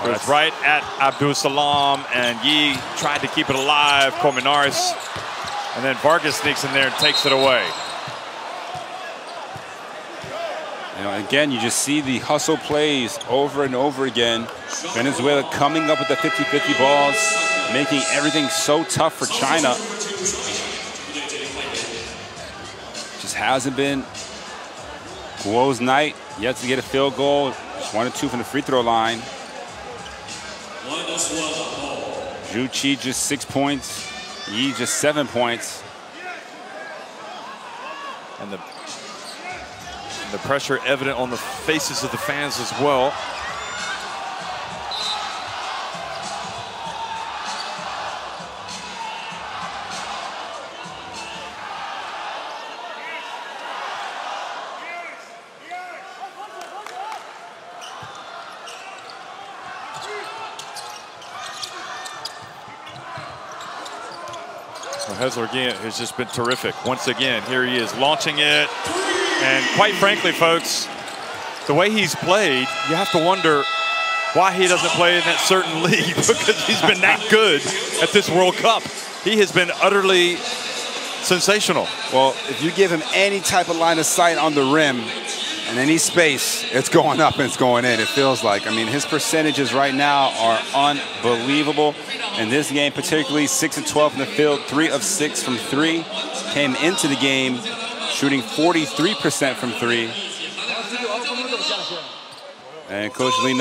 [SPEAKER 1] Goes right at Abdul Salam, and Yi tried to keep it alive. Colmenares. And then Vargas sneaks in there and takes it away.
[SPEAKER 2] You know, again, you just see the hustle plays over and over again. Venezuela coming up with the 50-50 balls, making everything so tough for China. Just hasn't been Guo's night. Yet to get a field goal. One or two from the free throw line. Zhou Qi just six points. Yi just seven points.
[SPEAKER 1] And the, and the pressure evident on the faces of the fans as well. Again has just been terrific. Once again, here he is launching it. And quite frankly, folks, the way he's played, you have to wonder why he doesn't play in that certain league because he's been that good at this World Cup. He has been utterly sensational.
[SPEAKER 2] Well, if you give him any type of line of sight on the rim and any space, it's going up and it's going in, it feels like. I mean, his percentages right now are unbelievable. In this game, particularly 6 and 12 in the field, 3 of 6 from 3. Came into the game shooting 43% from 3. And Coach Li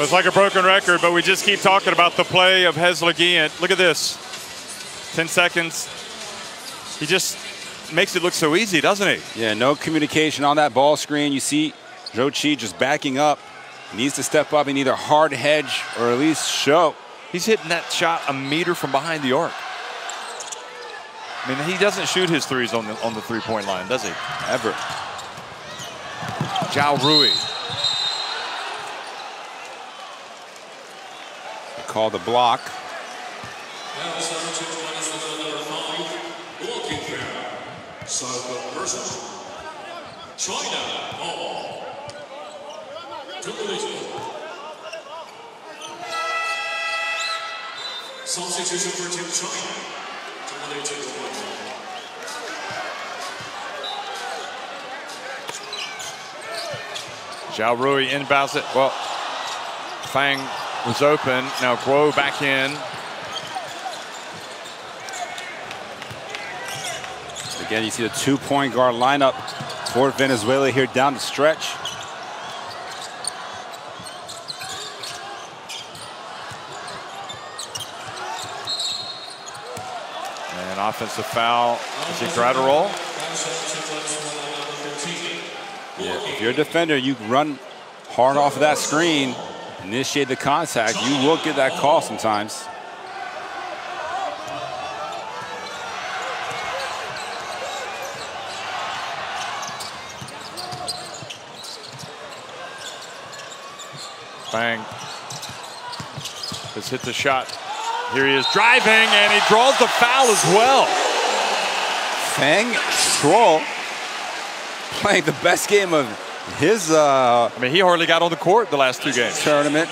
[SPEAKER 1] It's like a broken record, but we just keep talking about the play of Heissler Guillent. Look at this. 10 seconds. He just makes it look so easy, doesn't he?
[SPEAKER 2] Yeah, no communication on that ball screen. You see Zhou Qi just backing up needs to step up and either hard hedge or at least show.
[SPEAKER 1] He's hitting that shot a meter from behind the arc. I mean, he doesn't shoot his threes on the, on the three-point line, does he?
[SPEAKER 2] Ever.
[SPEAKER 1] Zhao Rui.
[SPEAKER 2] They call the block.
[SPEAKER 3] China Substitution for Team China.
[SPEAKER 1] Zhao Rui inbounds it. Well, Fang was open. Now Guo back in.
[SPEAKER 2] Again, you see the two point guard lineup for Venezuela here down the stretch.
[SPEAKER 1] And offensive foul. Is it Graterol?
[SPEAKER 2] Yeah, if you're a defender, you run hard off of that screen, initiate the contact, you will get that call sometimes.
[SPEAKER 1] Bang. Has hit the shot. Here he is driving, and he draws the foul as well.
[SPEAKER 2] Fang Shuo playing the best game of his uh,
[SPEAKER 1] I mean, he hardly got on the court the last two games.
[SPEAKER 2] tournament.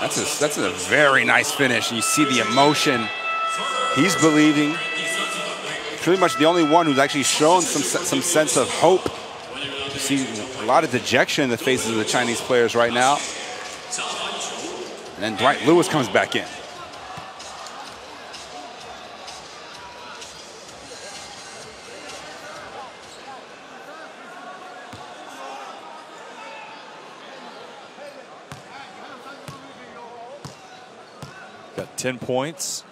[SPEAKER 2] That's a, that's a very nice finish. You see the emotion. He's believing. Pretty much the only one who's actually shown some some sense of hope. You see a lot of dejection in the faces of the Chinese players right now. And then Dwight Lewis comes back in.
[SPEAKER 1] 10 points.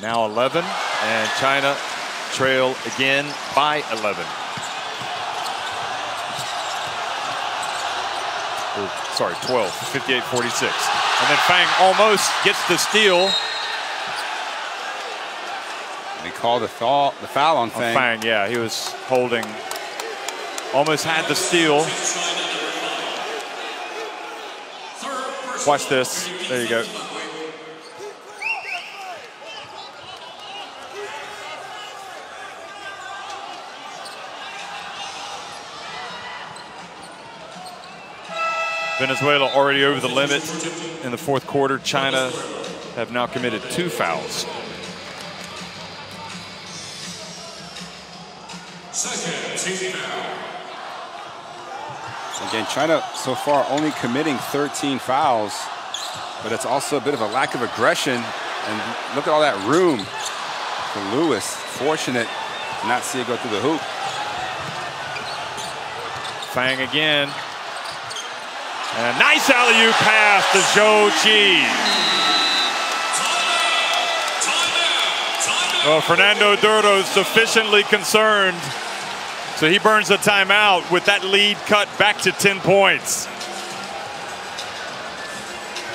[SPEAKER 1] Now 11, and China trail again by 11. Or, sorry, 12, 58-46. And then Fang almost gets the steal.
[SPEAKER 2] They call the foul, the foul on
[SPEAKER 1] on
[SPEAKER 2] Fang.
[SPEAKER 1] Fang, yeah, he was holding, almost had the steal. Watch this. There you go. Venezuela already over the limit in the fourth quarter. China have now committed two fouls.
[SPEAKER 2] Again, China so far only committing 13 fouls, but it's also a bit of a lack of aggression. And look at all that room for Lewis. Fortunate to not see it go through the hoop.
[SPEAKER 1] Fang again. And a nice alley-oop pass to Zhou Qi. Well, oh, Fernando Duro is sufficiently concerned. So he burns the timeout with that lead cut back to 10 points.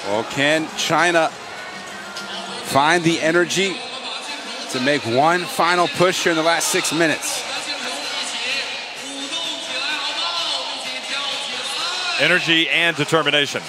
[SPEAKER 2] Well, can China find the energy to make one final push here in the last six minutes?
[SPEAKER 1] Energy and determination.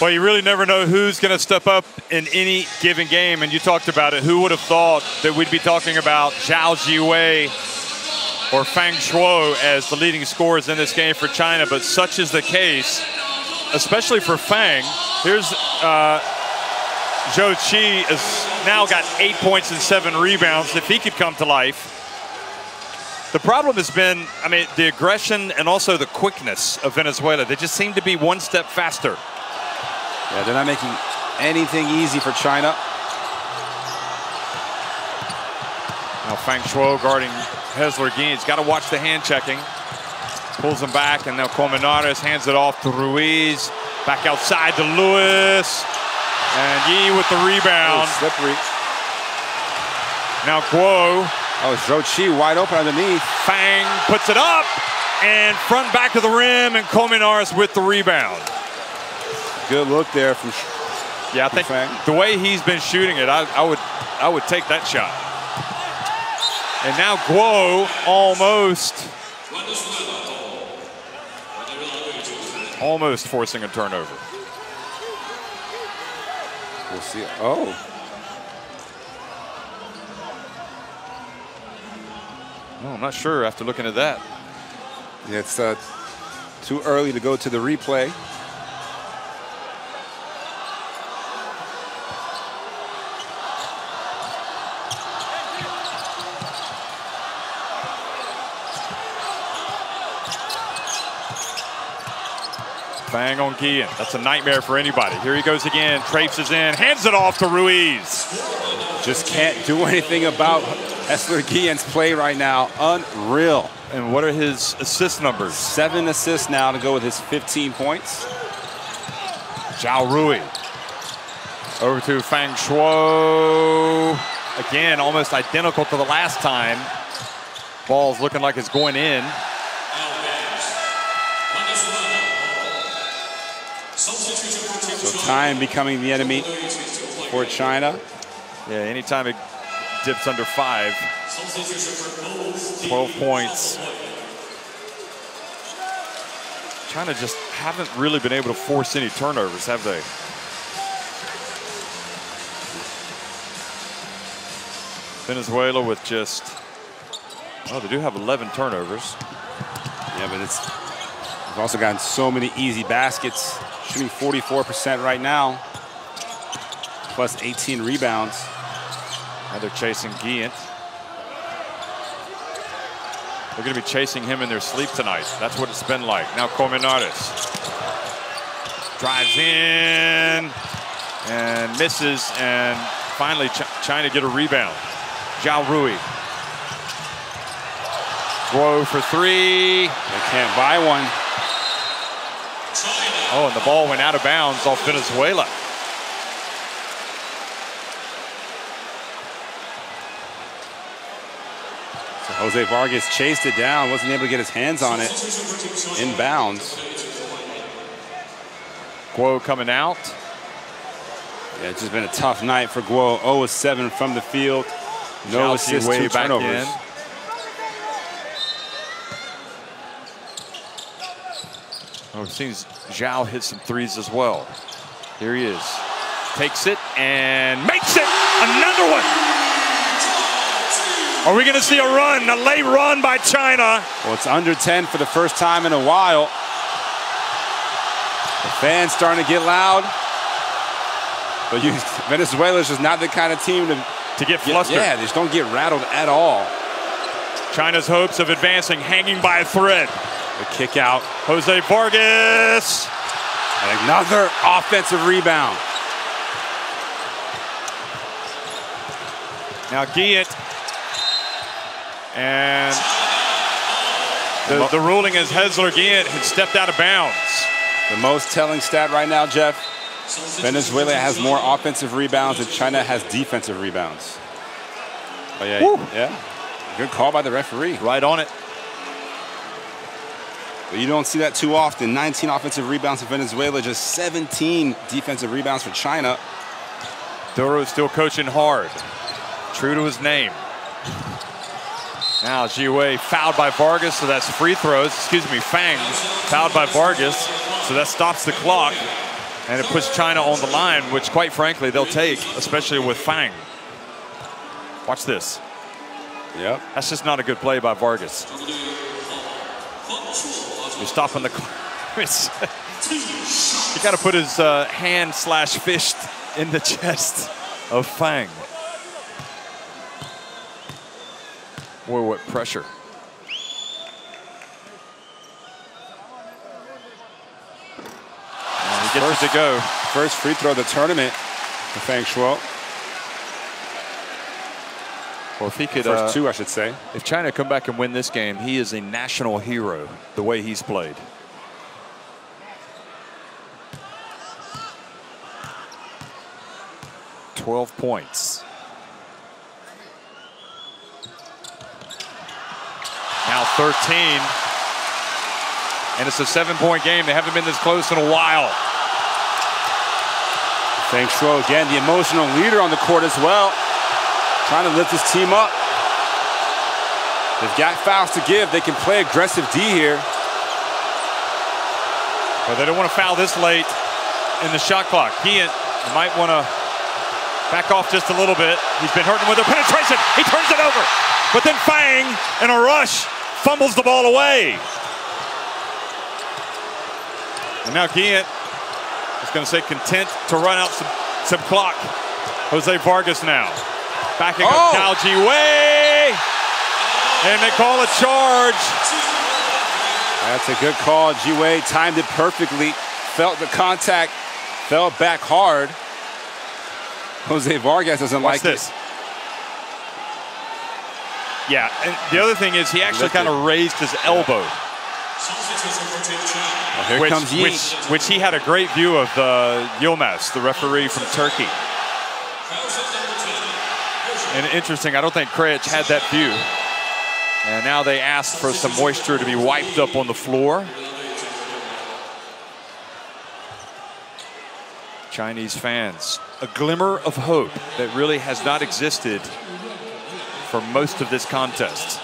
[SPEAKER 1] Well, you really never know who's going to step up in any given game. And you talked about it. Who would have thought that we'd be talking about Zhao Jiwei or Fang Shuo as the leading scorers in this game for China? But such is the case, especially for Fang. Here's uh, Zhou Qi has now got eight points and seven rebounds. If he could come to life. The problem has been, I mean, the aggression and also the quickness of Venezuela. They just seem to be one step faster.
[SPEAKER 2] Yeah, they're not making anything easy for China.
[SPEAKER 1] Now Fang Shuo guarding Heissler Guillent. He's got to watch the hand checking. Pulls him back, and now Colmenares hands it off to Ruiz. Back outside to Lewis. And Yi with the rebound.
[SPEAKER 2] Oh, slippery.
[SPEAKER 1] Now Guo.
[SPEAKER 2] Oh, Zhou Qi wide open underneath.
[SPEAKER 1] Fang puts it up. And front back to the rim, and Colmenares with the rebound.
[SPEAKER 2] Good look there from
[SPEAKER 1] Yeah, I think
[SPEAKER 2] Fang.
[SPEAKER 1] the way he's been shooting it, I, I would I would take that shot. And now Guo almost almost forcing a turnover.
[SPEAKER 2] We'll see. Oh.
[SPEAKER 1] No, I'm not sure after looking at that.
[SPEAKER 2] Yeah, it's uh, too early to go to the replay.
[SPEAKER 1] Fang on Guillent. That's a nightmare for anybody. Here he goes again. Traipses in, hands it off to Ruiz.
[SPEAKER 2] Just can't do anything about Heissler Guillent's play right now. Unreal.
[SPEAKER 1] And what are his assist numbers?
[SPEAKER 2] Seven assists now to go with his 15 points.
[SPEAKER 1] Zhao Rui. Over to Fang Shuo. Again, almost identical to the last time. Ball's looking like it's going in.
[SPEAKER 2] Time becoming the enemy for China.
[SPEAKER 1] Yeah, anytime it dips under five, 12 points. China just haven't really been able to force any turnovers, have they? Venezuela with just, oh, they do have 11 turnovers.
[SPEAKER 2] Yeah, but it's they've also gotten so many easy baskets, shooting 44% right now, plus 18 rebounds.
[SPEAKER 1] Now they're chasing Guillent. They're going to be chasing him in their sleep tonight. That's what it's been like. Now Colmenares drives in and misses, and finally Ch China get a rebound. Zhao Rui. Throw for three.
[SPEAKER 2] They can't buy one.
[SPEAKER 1] Oh, and the ball went out of bounds off Venezuela.
[SPEAKER 2] So Jose Vargas chased it down, wasn't able to get his hands on it. Inbounds.
[SPEAKER 1] Guo coming out.
[SPEAKER 2] Yeah, it's just been a tough night for Guo. 0 of 7 from the field. No assists, two
[SPEAKER 1] back
[SPEAKER 2] turnovers.
[SPEAKER 1] It Zhao hit some threes as well. Here he is. Takes it and makes it. Another one. Are we going to see a run, a late run by China?
[SPEAKER 2] Well, it's under 10 for the first time in a while. The fans starting to get loud. But you, Venezuela's just not the kind of team to
[SPEAKER 1] To get
[SPEAKER 2] get,
[SPEAKER 1] flustered.
[SPEAKER 2] yeah, they just don't get rattled at all.
[SPEAKER 1] China's hopes of advancing hanging by a thread.
[SPEAKER 2] The kick out.
[SPEAKER 1] Jose Vargas.
[SPEAKER 2] And another offensive rebound.
[SPEAKER 1] Now Guillent. And the, the ruling is Heissler Guillent had stepped out of bounds.
[SPEAKER 2] The most telling stat right now, Jeff. Venezuela has more offensive rebounds and China has defensive rebounds. Oh yeah,
[SPEAKER 1] Woo.
[SPEAKER 2] yeah. Good call by the referee.
[SPEAKER 1] Right on it.
[SPEAKER 2] But you don't see that too often. 19 offensive rebounds for Venezuela, just 17 defensive rebounds for China.
[SPEAKER 1] Duro still coaching hard. True to his name. Now Jiwei fouled by Vargas, so that's free throws. Excuse me, Fang fouled by Vargas, so that stops the clock. And it puts China on the line, which quite frankly they'll take, especially with Fang. Watch this.
[SPEAKER 2] Yep.
[SPEAKER 1] That's just not a good play by Vargas. You're stopping the clock. It's- he got to put his uh, hand slash fist in the chest of Fang. Boy, what pressure. And he gets it to go.
[SPEAKER 2] First free throw of the tournament for Fang Shuo.
[SPEAKER 1] Well, if he could,
[SPEAKER 2] First
[SPEAKER 1] uh,
[SPEAKER 2] two, I should say.
[SPEAKER 1] if China come back and win this game, he is a national hero the way he's played. Twelve points. Now 13. And it's a seven-point game. They haven't been this close in a while.
[SPEAKER 2] Thanks, Shuo again, the emotional leader on the court as well. Trying to lift his team up. They've got fouls to give. They can play aggressive D here.
[SPEAKER 1] But they don't want to foul this late in the shot clock. Gian might want to back off just a little bit. He's been hurting with their penetration. He turns it over. But then Fang, in a rush, fumbles the ball away. And now Gian is going to say content to run out some, some clock. Jose Vargas now. Backing
[SPEAKER 2] Oh.
[SPEAKER 1] up Zhao Jiwei. And they call a charge.
[SPEAKER 2] That's a good call. Jiwei timed it perfectly. Felt the contact. Fell back hard. Jose Vargas doesn't
[SPEAKER 1] Watch
[SPEAKER 2] like
[SPEAKER 1] this.
[SPEAKER 2] it.
[SPEAKER 1] Yeah, and the other thing is he actually kind of raised his elbow,
[SPEAKER 2] Well, here
[SPEAKER 1] which,
[SPEAKER 2] comes Yi.
[SPEAKER 1] which, which he had a great view of uh, Yilmaz, the referee from Turkey. And interesting, I don't think Krejci had that view. And now they asked for some moisture to be wiped up on the floor. Chinese fans, a glimmer of hope that really has not existed for most of this contest.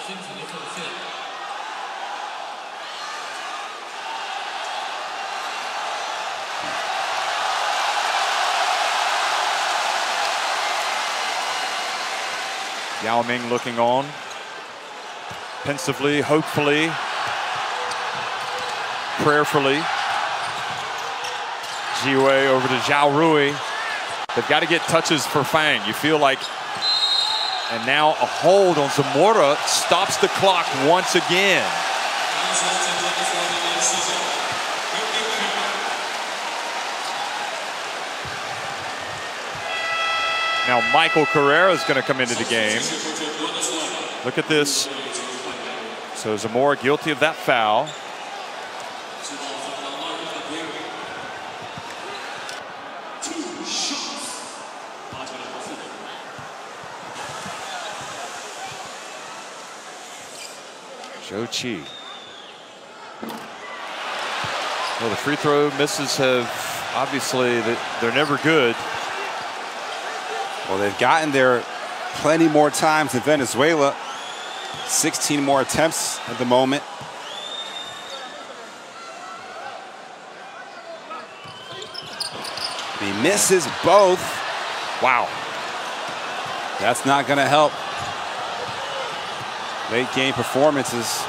[SPEAKER 1] Yao Ming looking on, pensively, hopefully, prayerfully. Jiwei over to Zhao Rui. They've got to get touches for Fang. You feel like, and now a hold on Zamora stops the clock once again. Now Michael Carrera is going to come into the game. Look at this. So Zamora guilty of that foul. Zhou Qi. Well, the free throw misses have obviously they're never good.
[SPEAKER 2] Well, they've gotten there plenty more times than Venezuela. 16 more attempts at the moment. He misses both.
[SPEAKER 1] Wow.
[SPEAKER 2] That's not going to help. Late game performances.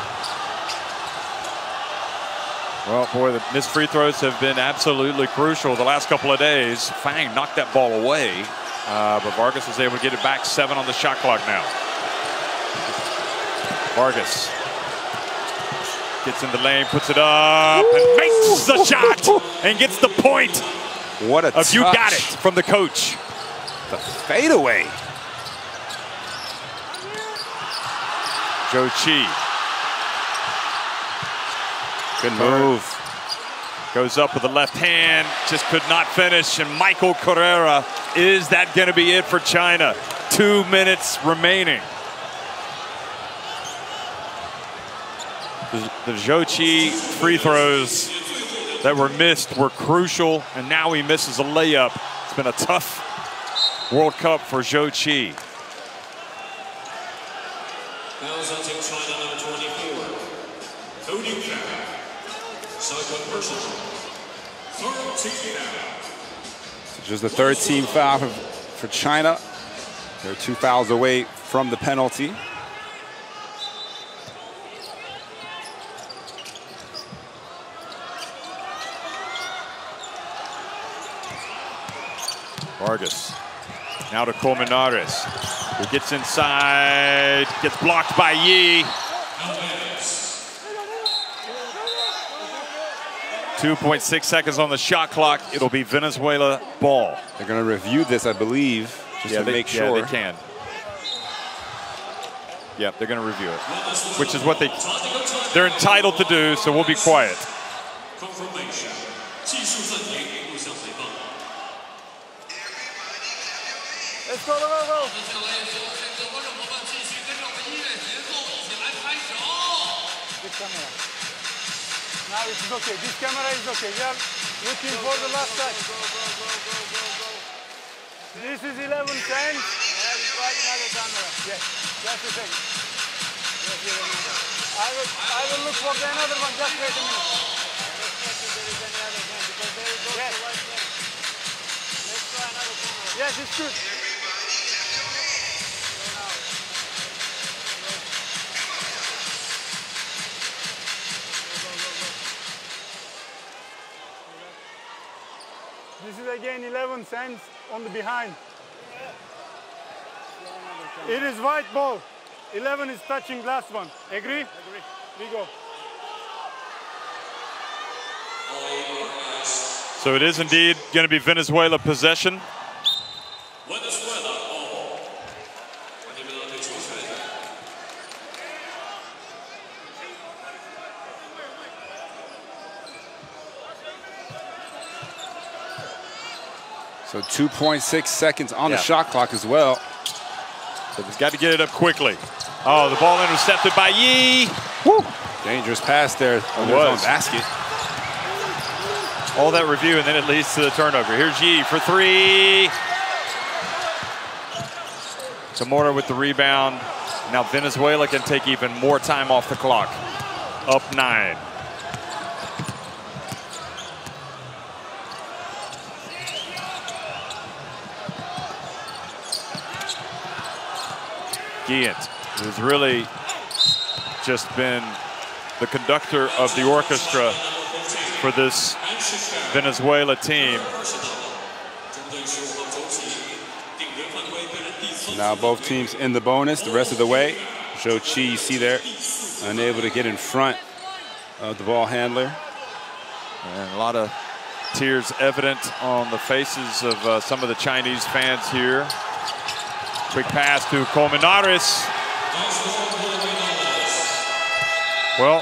[SPEAKER 1] Well, boy, the missed free throws have been absolutely crucial the last couple of days. Fang knocked that ball away, uh, but Vargas was able to get it back. Seven on the shot clock now. Vargas gets in the lane, puts it up, and makes the shot and gets the point
[SPEAKER 2] What a
[SPEAKER 1] of you got it from the coach.
[SPEAKER 2] The fadeaway.
[SPEAKER 1] Zhou Qi
[SPEAKER 2] Good move.
[SPEAKER 1] Goes up with the left hand, just could not finish. And Michael Carrera, is that going to be it for China? Two minutes remaining. The, the Qi free throws that were missed were crucial, and now he misses a layup. It's been a tough World Cup for Zhou Qi.
[SPEAKER 3] China number 24, Cody. Second person, 13.
[SPEAKER 2] Just the third team foul for, for China. They're two fouls away from the penalty.
[SPEAKER 1] Vargas. Now to Colmenares, who gets inside, gets blocked by Yi. 2.6 seconds on the shot clock. It'll be Venezuela ball.
[SPEAKER 2] They're going to review this, I believe, just
[SPEAKER 1] yeah,
[SPEAKER 2] to
[SPEAKER 1] they,
[SPEAKER 2] make sure.
[SPEAKER 1] Yeah, they can. Yeah, they're going to review it, which is what they, they're entitled to do, so we'll be quiet.
[SPEAKER 4] Let's go, go, go.
[SPEAKER 9] Now
[SPEAKER 4] this is okay. This camera is okay. We are looking go, for go, the last go, go, go go go go. This is 11 10. And quite another camera. Yes, that's the thing. I will, I will look for the another one. Just wait a minute. Yes, it's good. This is again 11 cents on the behind. It is white ball. 11 is touching last one. Agree? Agree. We go.
[SPEAKER 1] So it is indeed going to be Venezuela possession.
[SPEAKER 2] So 2.6 seconds on
[SPEAKER 1] Yeah.
[SPEAKER 2] the shot clock as well.
[SPEAKER 1] So they've got to get it up quickly. Oh, the ball intercepted by Yi.
[SPEAKER 2] Dangerous pass there. on their
[SPEAKER 1] was.
[SPEAKER 2] basket.
[SPEAKER 1] All that review, and then it leads to the turnover. Here's Yi for three. Zamora with the rebound. Now Venezuela can take even more time off the clock. Up nine. Guillent, who's really just been the conductor of the orchestra for this Venezuela team.
[SPEAKER 2] Now both teams in the bonus the rest of the way. Zhou Qi, you see there, unable to get in front of the ball handler.
[SPEAKER 1] And a lot of tears evident on the faces of uh, some of the Chinese fans here. Quick pass to Colmenares. Well,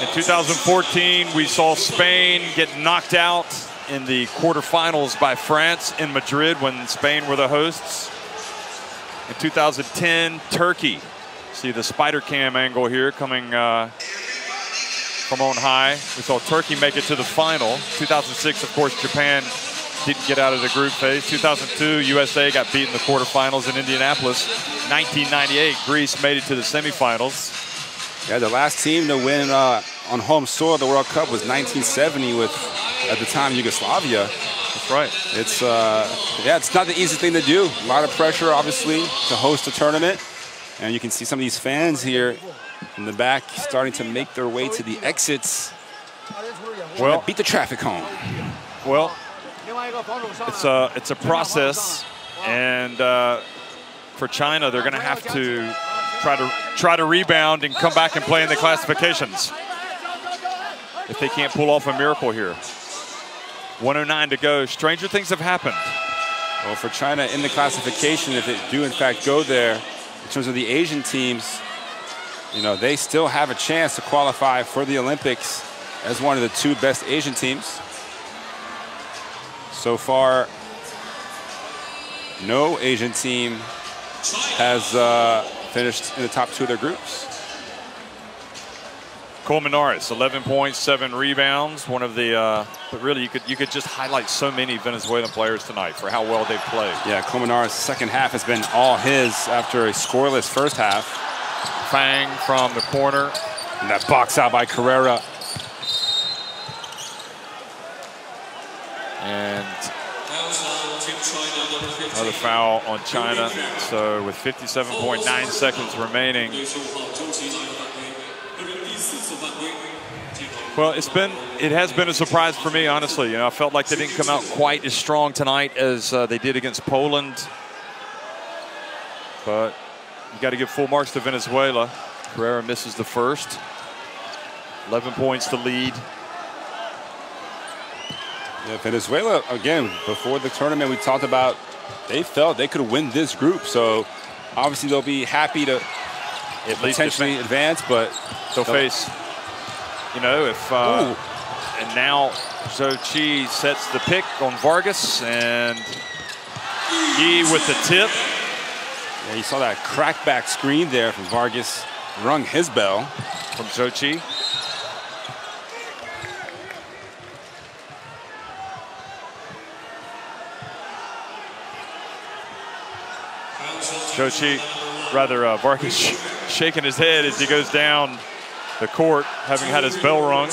[SPEAKER 1] in 2014, we saw Spain get knocked out in the quarterfinals by France in Madrid when Spain were the hosts. In 2010, Turkey. See the spider cam angle here coming uh, from on high. We saw Turkey make it to the final. 2006, of course, Japan didn't get out of the group phase. 2002, USA got beat in the quarterfinals in Indianapolis. 1998, Greece made it to the semifinals.
[SPEAKER 2] Yeah, the last team to win uh, on home soil the World Cup was 1970 with, at the time, Yugoslavia.
[SPEAKER 1] That's right.
[SPEAKER 2] It's uh, yeah, it's not the easy thing to do. A lot of pressure, obviously, to host a tournament, and you can see some of these fans here in the back starting to make their way to the exits.
[SPEAKER 1] Well,
[SPEAKER 2] beat the traffic home.
[SPEAKER 1] Well, it's a it's a process, and uh, for China, they're going to have to try to try to rebound and come back and play in the classifications. If they can't pull off a miracle here, 109 to go. Stranger things have happened.
[SPEAKER 2] Well, for China in the classification, if it do in fact go there, in terms of the Asian teams, you know, they still have a chance to qualify for the Olympics as one of the two best Asian teams. So far, no Asian team has uh, finished in the top two of their groups.
[SPEAKER 1] Colmenares, 11 points, seven rebounds. One of the, uh, but really, you could you could just highlight so many Venezuelan players tonight for how well they've played.
[SPEAKER 2] Yeah, Colmenares' second half has been all his after a scoreless first half.
[SPEAKER 1] Fang from the corner.
[SPEAKER 2] And that box out by Carrera.
[SPEAKER 1] And another foul on China. So with 57.9 seconds remaining. Well, it's been it has been a surprise for me, honestly. You know, I felt like they didn't come out quite as strong tonight as uh, they did against Poland. But you got to give full marks to Venezuela. Carrera misses the first. 11 points to lead.
[SPEAKER 2] Yeah, Venezuela, again, before the tournament, we talked about they felt they could win this group. So obviously they'll be happy to it potentially advance, but
[SPEAKER 1] they'll face. You know, if uh, and now Zhou Qi sets the pick on Vargas and Yi with the tip.
[SPEAKER 2] Yeah, you saw that crackback screen there from Vargas, rung his bell
[SPEAKER 1] from Zhou Zhou rather uh, Vargas shaking his head as he goes down the court, having had his bell rung.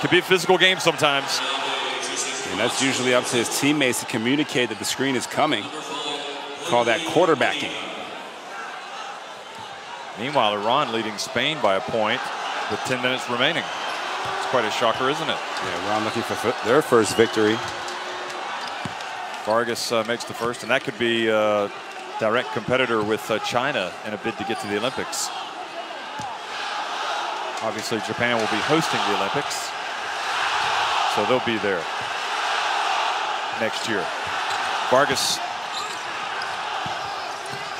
[SPEAKER 1] Could be a physical game sometimes.
[SPEAKER 2] And that's usually up to his teammates to communicate that the screen is coming. Call that quarterbacking.
[SPEAKER 1] Meanwhile, Iran leading Spain by a point with 10 minutes remaining. It's quite a shocker, isn't it?
[SPEAKER 2] Yeah, Iran looking for their first victory.
[SPEAKER 1] Vargas uh, makes the first, and that could be a direct competitor with uh, China in a bid to get to the Olympics. Obviously, Japan will be hosting the Olympics, so they'll be there next year. Vargas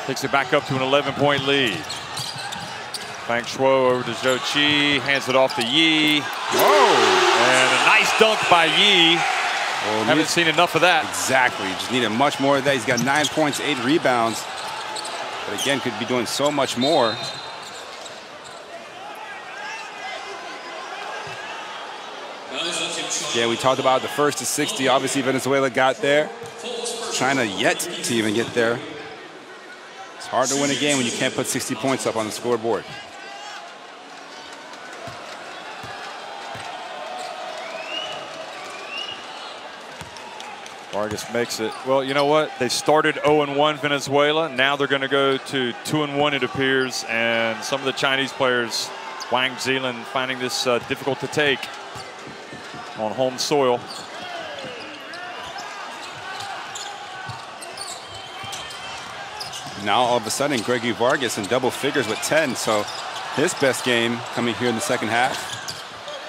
[SPEAKER 1] takes it back up to an 11-point lead. Fang Shuo over to Zhou Qi, hands it off to Yi.
[SPEAKER 2] Whoa!
[SPEAKER 1] And a nice dunk by Yi. Well, Haven't seen enough of that.
[SPEAKER 2] Exactly. Just needed much more of that. He's got nine points, eight rebounds. But again, could be doing so much more. Yeah, we talked about the first to 60. Obviously, Venezuela got there. China yet to even get there. It's hard to win a game when you can't put 60 points up on the scoreboard.
[SPEAKER 1] Vargas makes it. Well, you know what? They started 0-1 Venezuela. Now they're going to go to 2-1, it appears. And some of the Chinese players, Wang Zhelin, finding this uh, difficult to take on home soil.
[SPEAKER 2] Now all of a sudden Gregory Vargas in double figures with 10. So his best game coming here in the second half.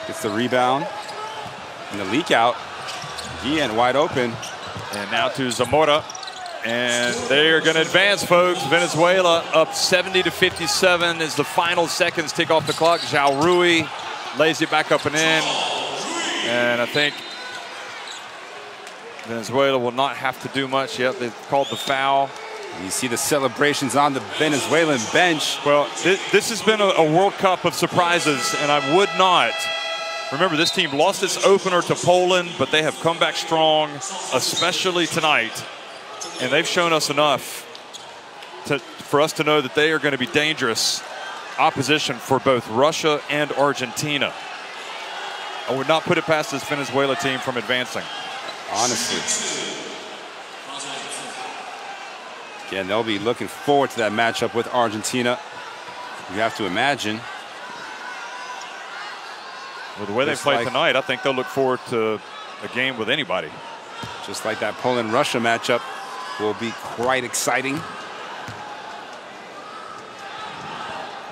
[SPEAKER 2] Gets the rebound and the leak out. Guillent wide open.
[SPEAKER 1] And now to Zamora. And they are going to advance, folks. Venezuela up 70 to 57 as the final seconds tick off the clock. Zhao Rui lays it back up and in. And I think Venezuela will not have to do much. Yep, they've called the foul.
[SPEAKER 2] You see the celebrations on the Venezuelan bench.
[SPEAKER 1] Well, this, this has been a, a, World Cup of surprises, and I would not. Remember, this team lost its opener to Poland, but they have come back strong, especially tonight. And they've shown us enough to, for us to know that they are going to be dangerous opposition for both Russia and Argentina. I would not put it past this Venezuela team from advancing.
[SPEAKER 2] Honestly. Again, they'll be looking forward to that matchup with Argentina. You have to imagine.
[SPEAKER 1] Well, the way they play like, tonight, I think they'll look forward to a game with anybody.
[SPEAKER 2] Just like that Poland-Russia matchup will be quite exciting.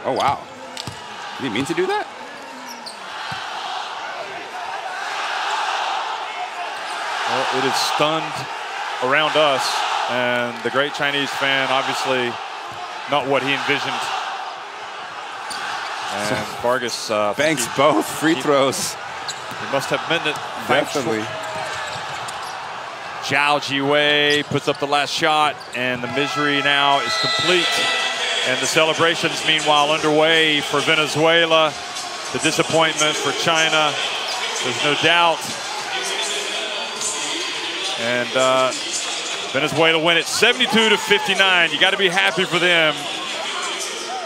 [SPEAKER 2] Oh, wow. Did he mean to do that?
[SPEAKER 1] Well, it is stunned around us, and the great Chinese fan, obviously not what he envisioned. And Vargas uh,
[SPEAKER 2] banks he, both free he, throws.
[SPEAKER 1] He must have meant it.
[SPEAKER 2] Definitely.
[SPEAKER 1] Zhao Jiwei puts up the last shot, and the misery now is complete. And the celebrations, meanwhile, underway for Venezuela. The disappointment for China. There's no doubt and uh, Venezuela win it 72 to 59. You got to be happy for them.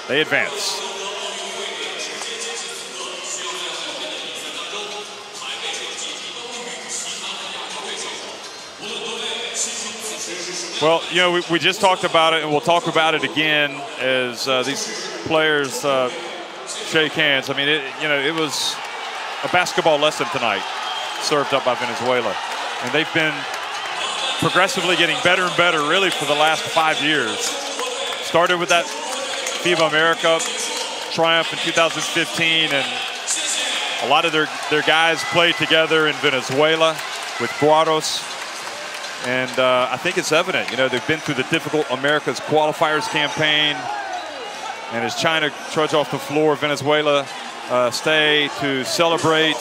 [SPEAKER 1] They advance. Well, you know, we, we, just talked about it, and we'll talk about it again as uh, these players uh, shake hands. I mean, it, you know, it was a basketball lesson tonight served up by Venezuela. And they've been progressively getting better and better really for the last five years. Started with that FIBA America triumph in 2015 and a lot of their, their guys played together in Venezuela with Guaros. And uh, I think it's evident, you know, they've been through the difficult America's qualifiers campaign. And as China trudge off the floor, Venezuela uh, stay to celebrate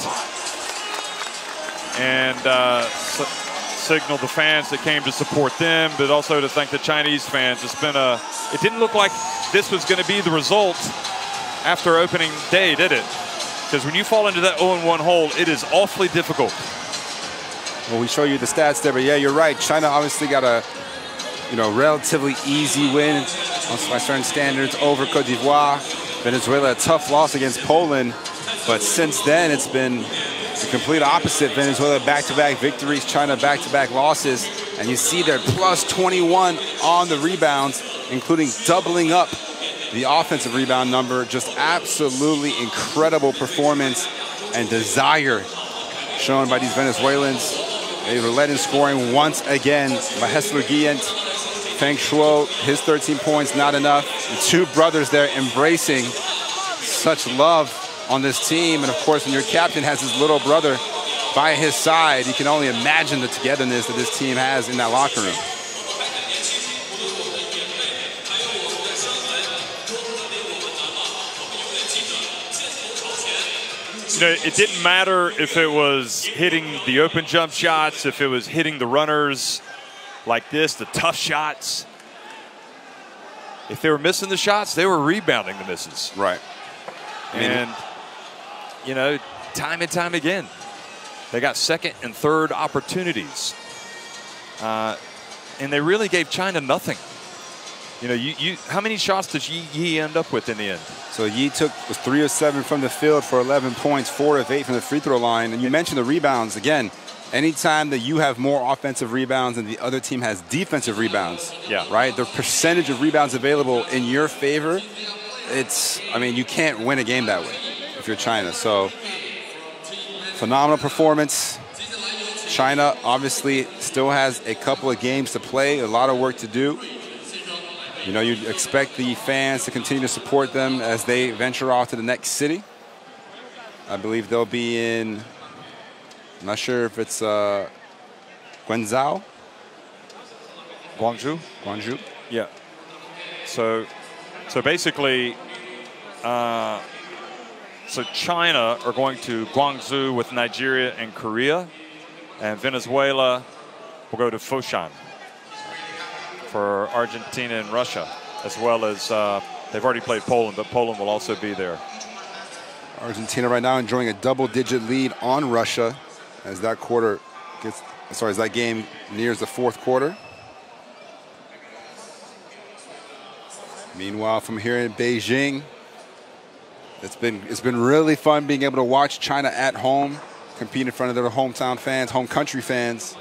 [SPEAKER 1] and uh, signal the fans that came to support them, but also to thank the Chinese fans. It's been a, it didn't look like this was going to be the result after opening day, did it? Because when you fall into that 0-1 hole, it is awfully difficult.
[SPEAKER 2] Well, we show you the stats there, but yeah, you're right. China obviously got a, you know, relatively easy win by certain standards over Cote d'Ivoire. Venezuela, a tough loss against Poland, but since then it's been the complete opposite. Venezuela back-to-back -back victories, China back-to-back -back losses, and you see they're plus 21 on the rebounds, including doubling up the offensive rebound number. Just absolutely incredible performance and desire shown by these Venezuelans. They were led in scoring once again by Heissler Guillent. Fang Shuo, his 13 points, not enough. The two brothers there embracing such love on this team. And of course, when your captain has his little brother by his side, you can only imagine the togetherness that this team has in that locker room.
[SPEAKER 1] You know, it didn't matter if it was hitting the open jump shots, if it was hitting the runners like this, the tough shots. If they were missing the shots, they were rebounding the misses.
[SPEAKER 2] Right.
[SPEAKER 1] And you know, time and time again. They got second and third opportunities. Uh, and they really gave China nothing. You know, you, you how many shots did Yi, Yi end up with in the end?
[SPEAKER 2] So Yi took was three of seven from the field for 11 points, four of eight from the free throw line. And you mentioned the rebounds again. Anytime that you have more offensive rebounds and the other team has defensive rebounds,
[SPEAKER 1] yeah,
[SPEAKER 2] right, the percentage of rebounds available in your favor, it's I mean you can't win a game that way if you're China. So phenomenal performance. China obviously still has a couple of games to play, a lot of work to do. You know, you expect the fans to continue to support them as they venture off to the next city. I believe they'll be in, I'm not sure if it's uh, Guangzhou.
[SPEAKER 1] Guangzhou?
[SPEAKER 2] Guangzhou.
[SPEAKER 1] Yeah. So, so basically, uh, so China are going to Guangzhou with Nigeria and Korea, and Venezuela will go to Foshan for Argentina and Russia, as well as uh, they've already played Poland, but Poland will also be there.
[SPEAKER 2] Argentina right now enjoying a double-digit lead on Russia as that quarter gets, sorry, as that game nears the fourth quarter. Meanwhile, from here in Beijing, it's been it's been really fun being able to watch China at home compete in front of their hometown fans, home country fans,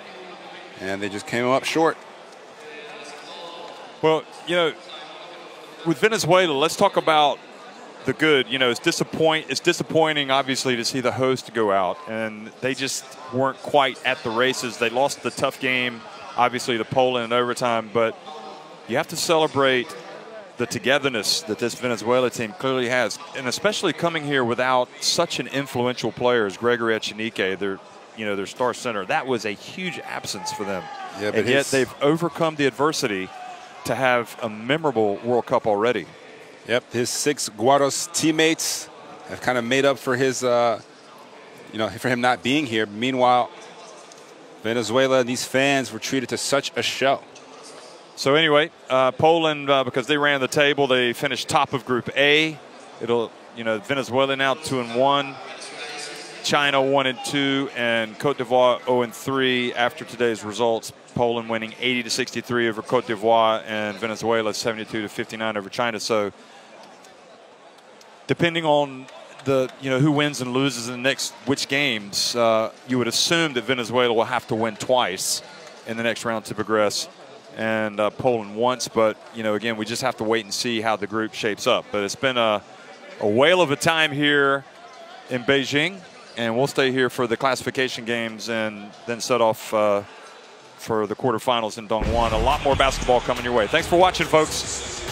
[SPEAKER 2] and they just came up short.
[SPEAKER 1] Well, you know, with Venezuela, let's talk about the good. You know, it's disappoint. It's disappointing, obviously, to see the host go out, and they just weren't quite at the races. They lost the tough game, obviously, to Poland in overtime. But you have to celebrate the togetherness that this Venezuela team clearly has, and especially coming here without such an influential player as Gregory Echenique, their, you know, their star center. That was a huge absence for them.
[SPEAKER 2] Yeah,
[SPEAKER 1] and yet they've overcome the adversity to have a memorable World Cup already.
[SPEAKER 2] Yep, his six Guaros teammates have kind of made up for his, uh, you know, for him not being here. Meanwhile, Venezuela, these fans were treated to such a show.
[SPEAKER 1] So anyway, uh, Poland, uh, because they ran the table, they finished top of Group A. It'll, you know, Venezuela now two and one, China one and two, and Cote d'Ivoire 0 and three after today's results. Poland winning 80 to 63 over Cote d'Ivoire, and Venezuela 72 to 59 over China. So, depending on the you know who wins and loses in the next which games, uh, you would assume that Venezuela will have to win twice in the next round to progress and uh, Poland once. But, you know, again, we just have to wait and see how the group shapes up. But it's been a, a whale of a time here in Beijing, and we'll stay here for the classification games and then set off uh, for the quarterfinals in Dongguan. A lot more basketball coming your way. Thanks for watching, folks.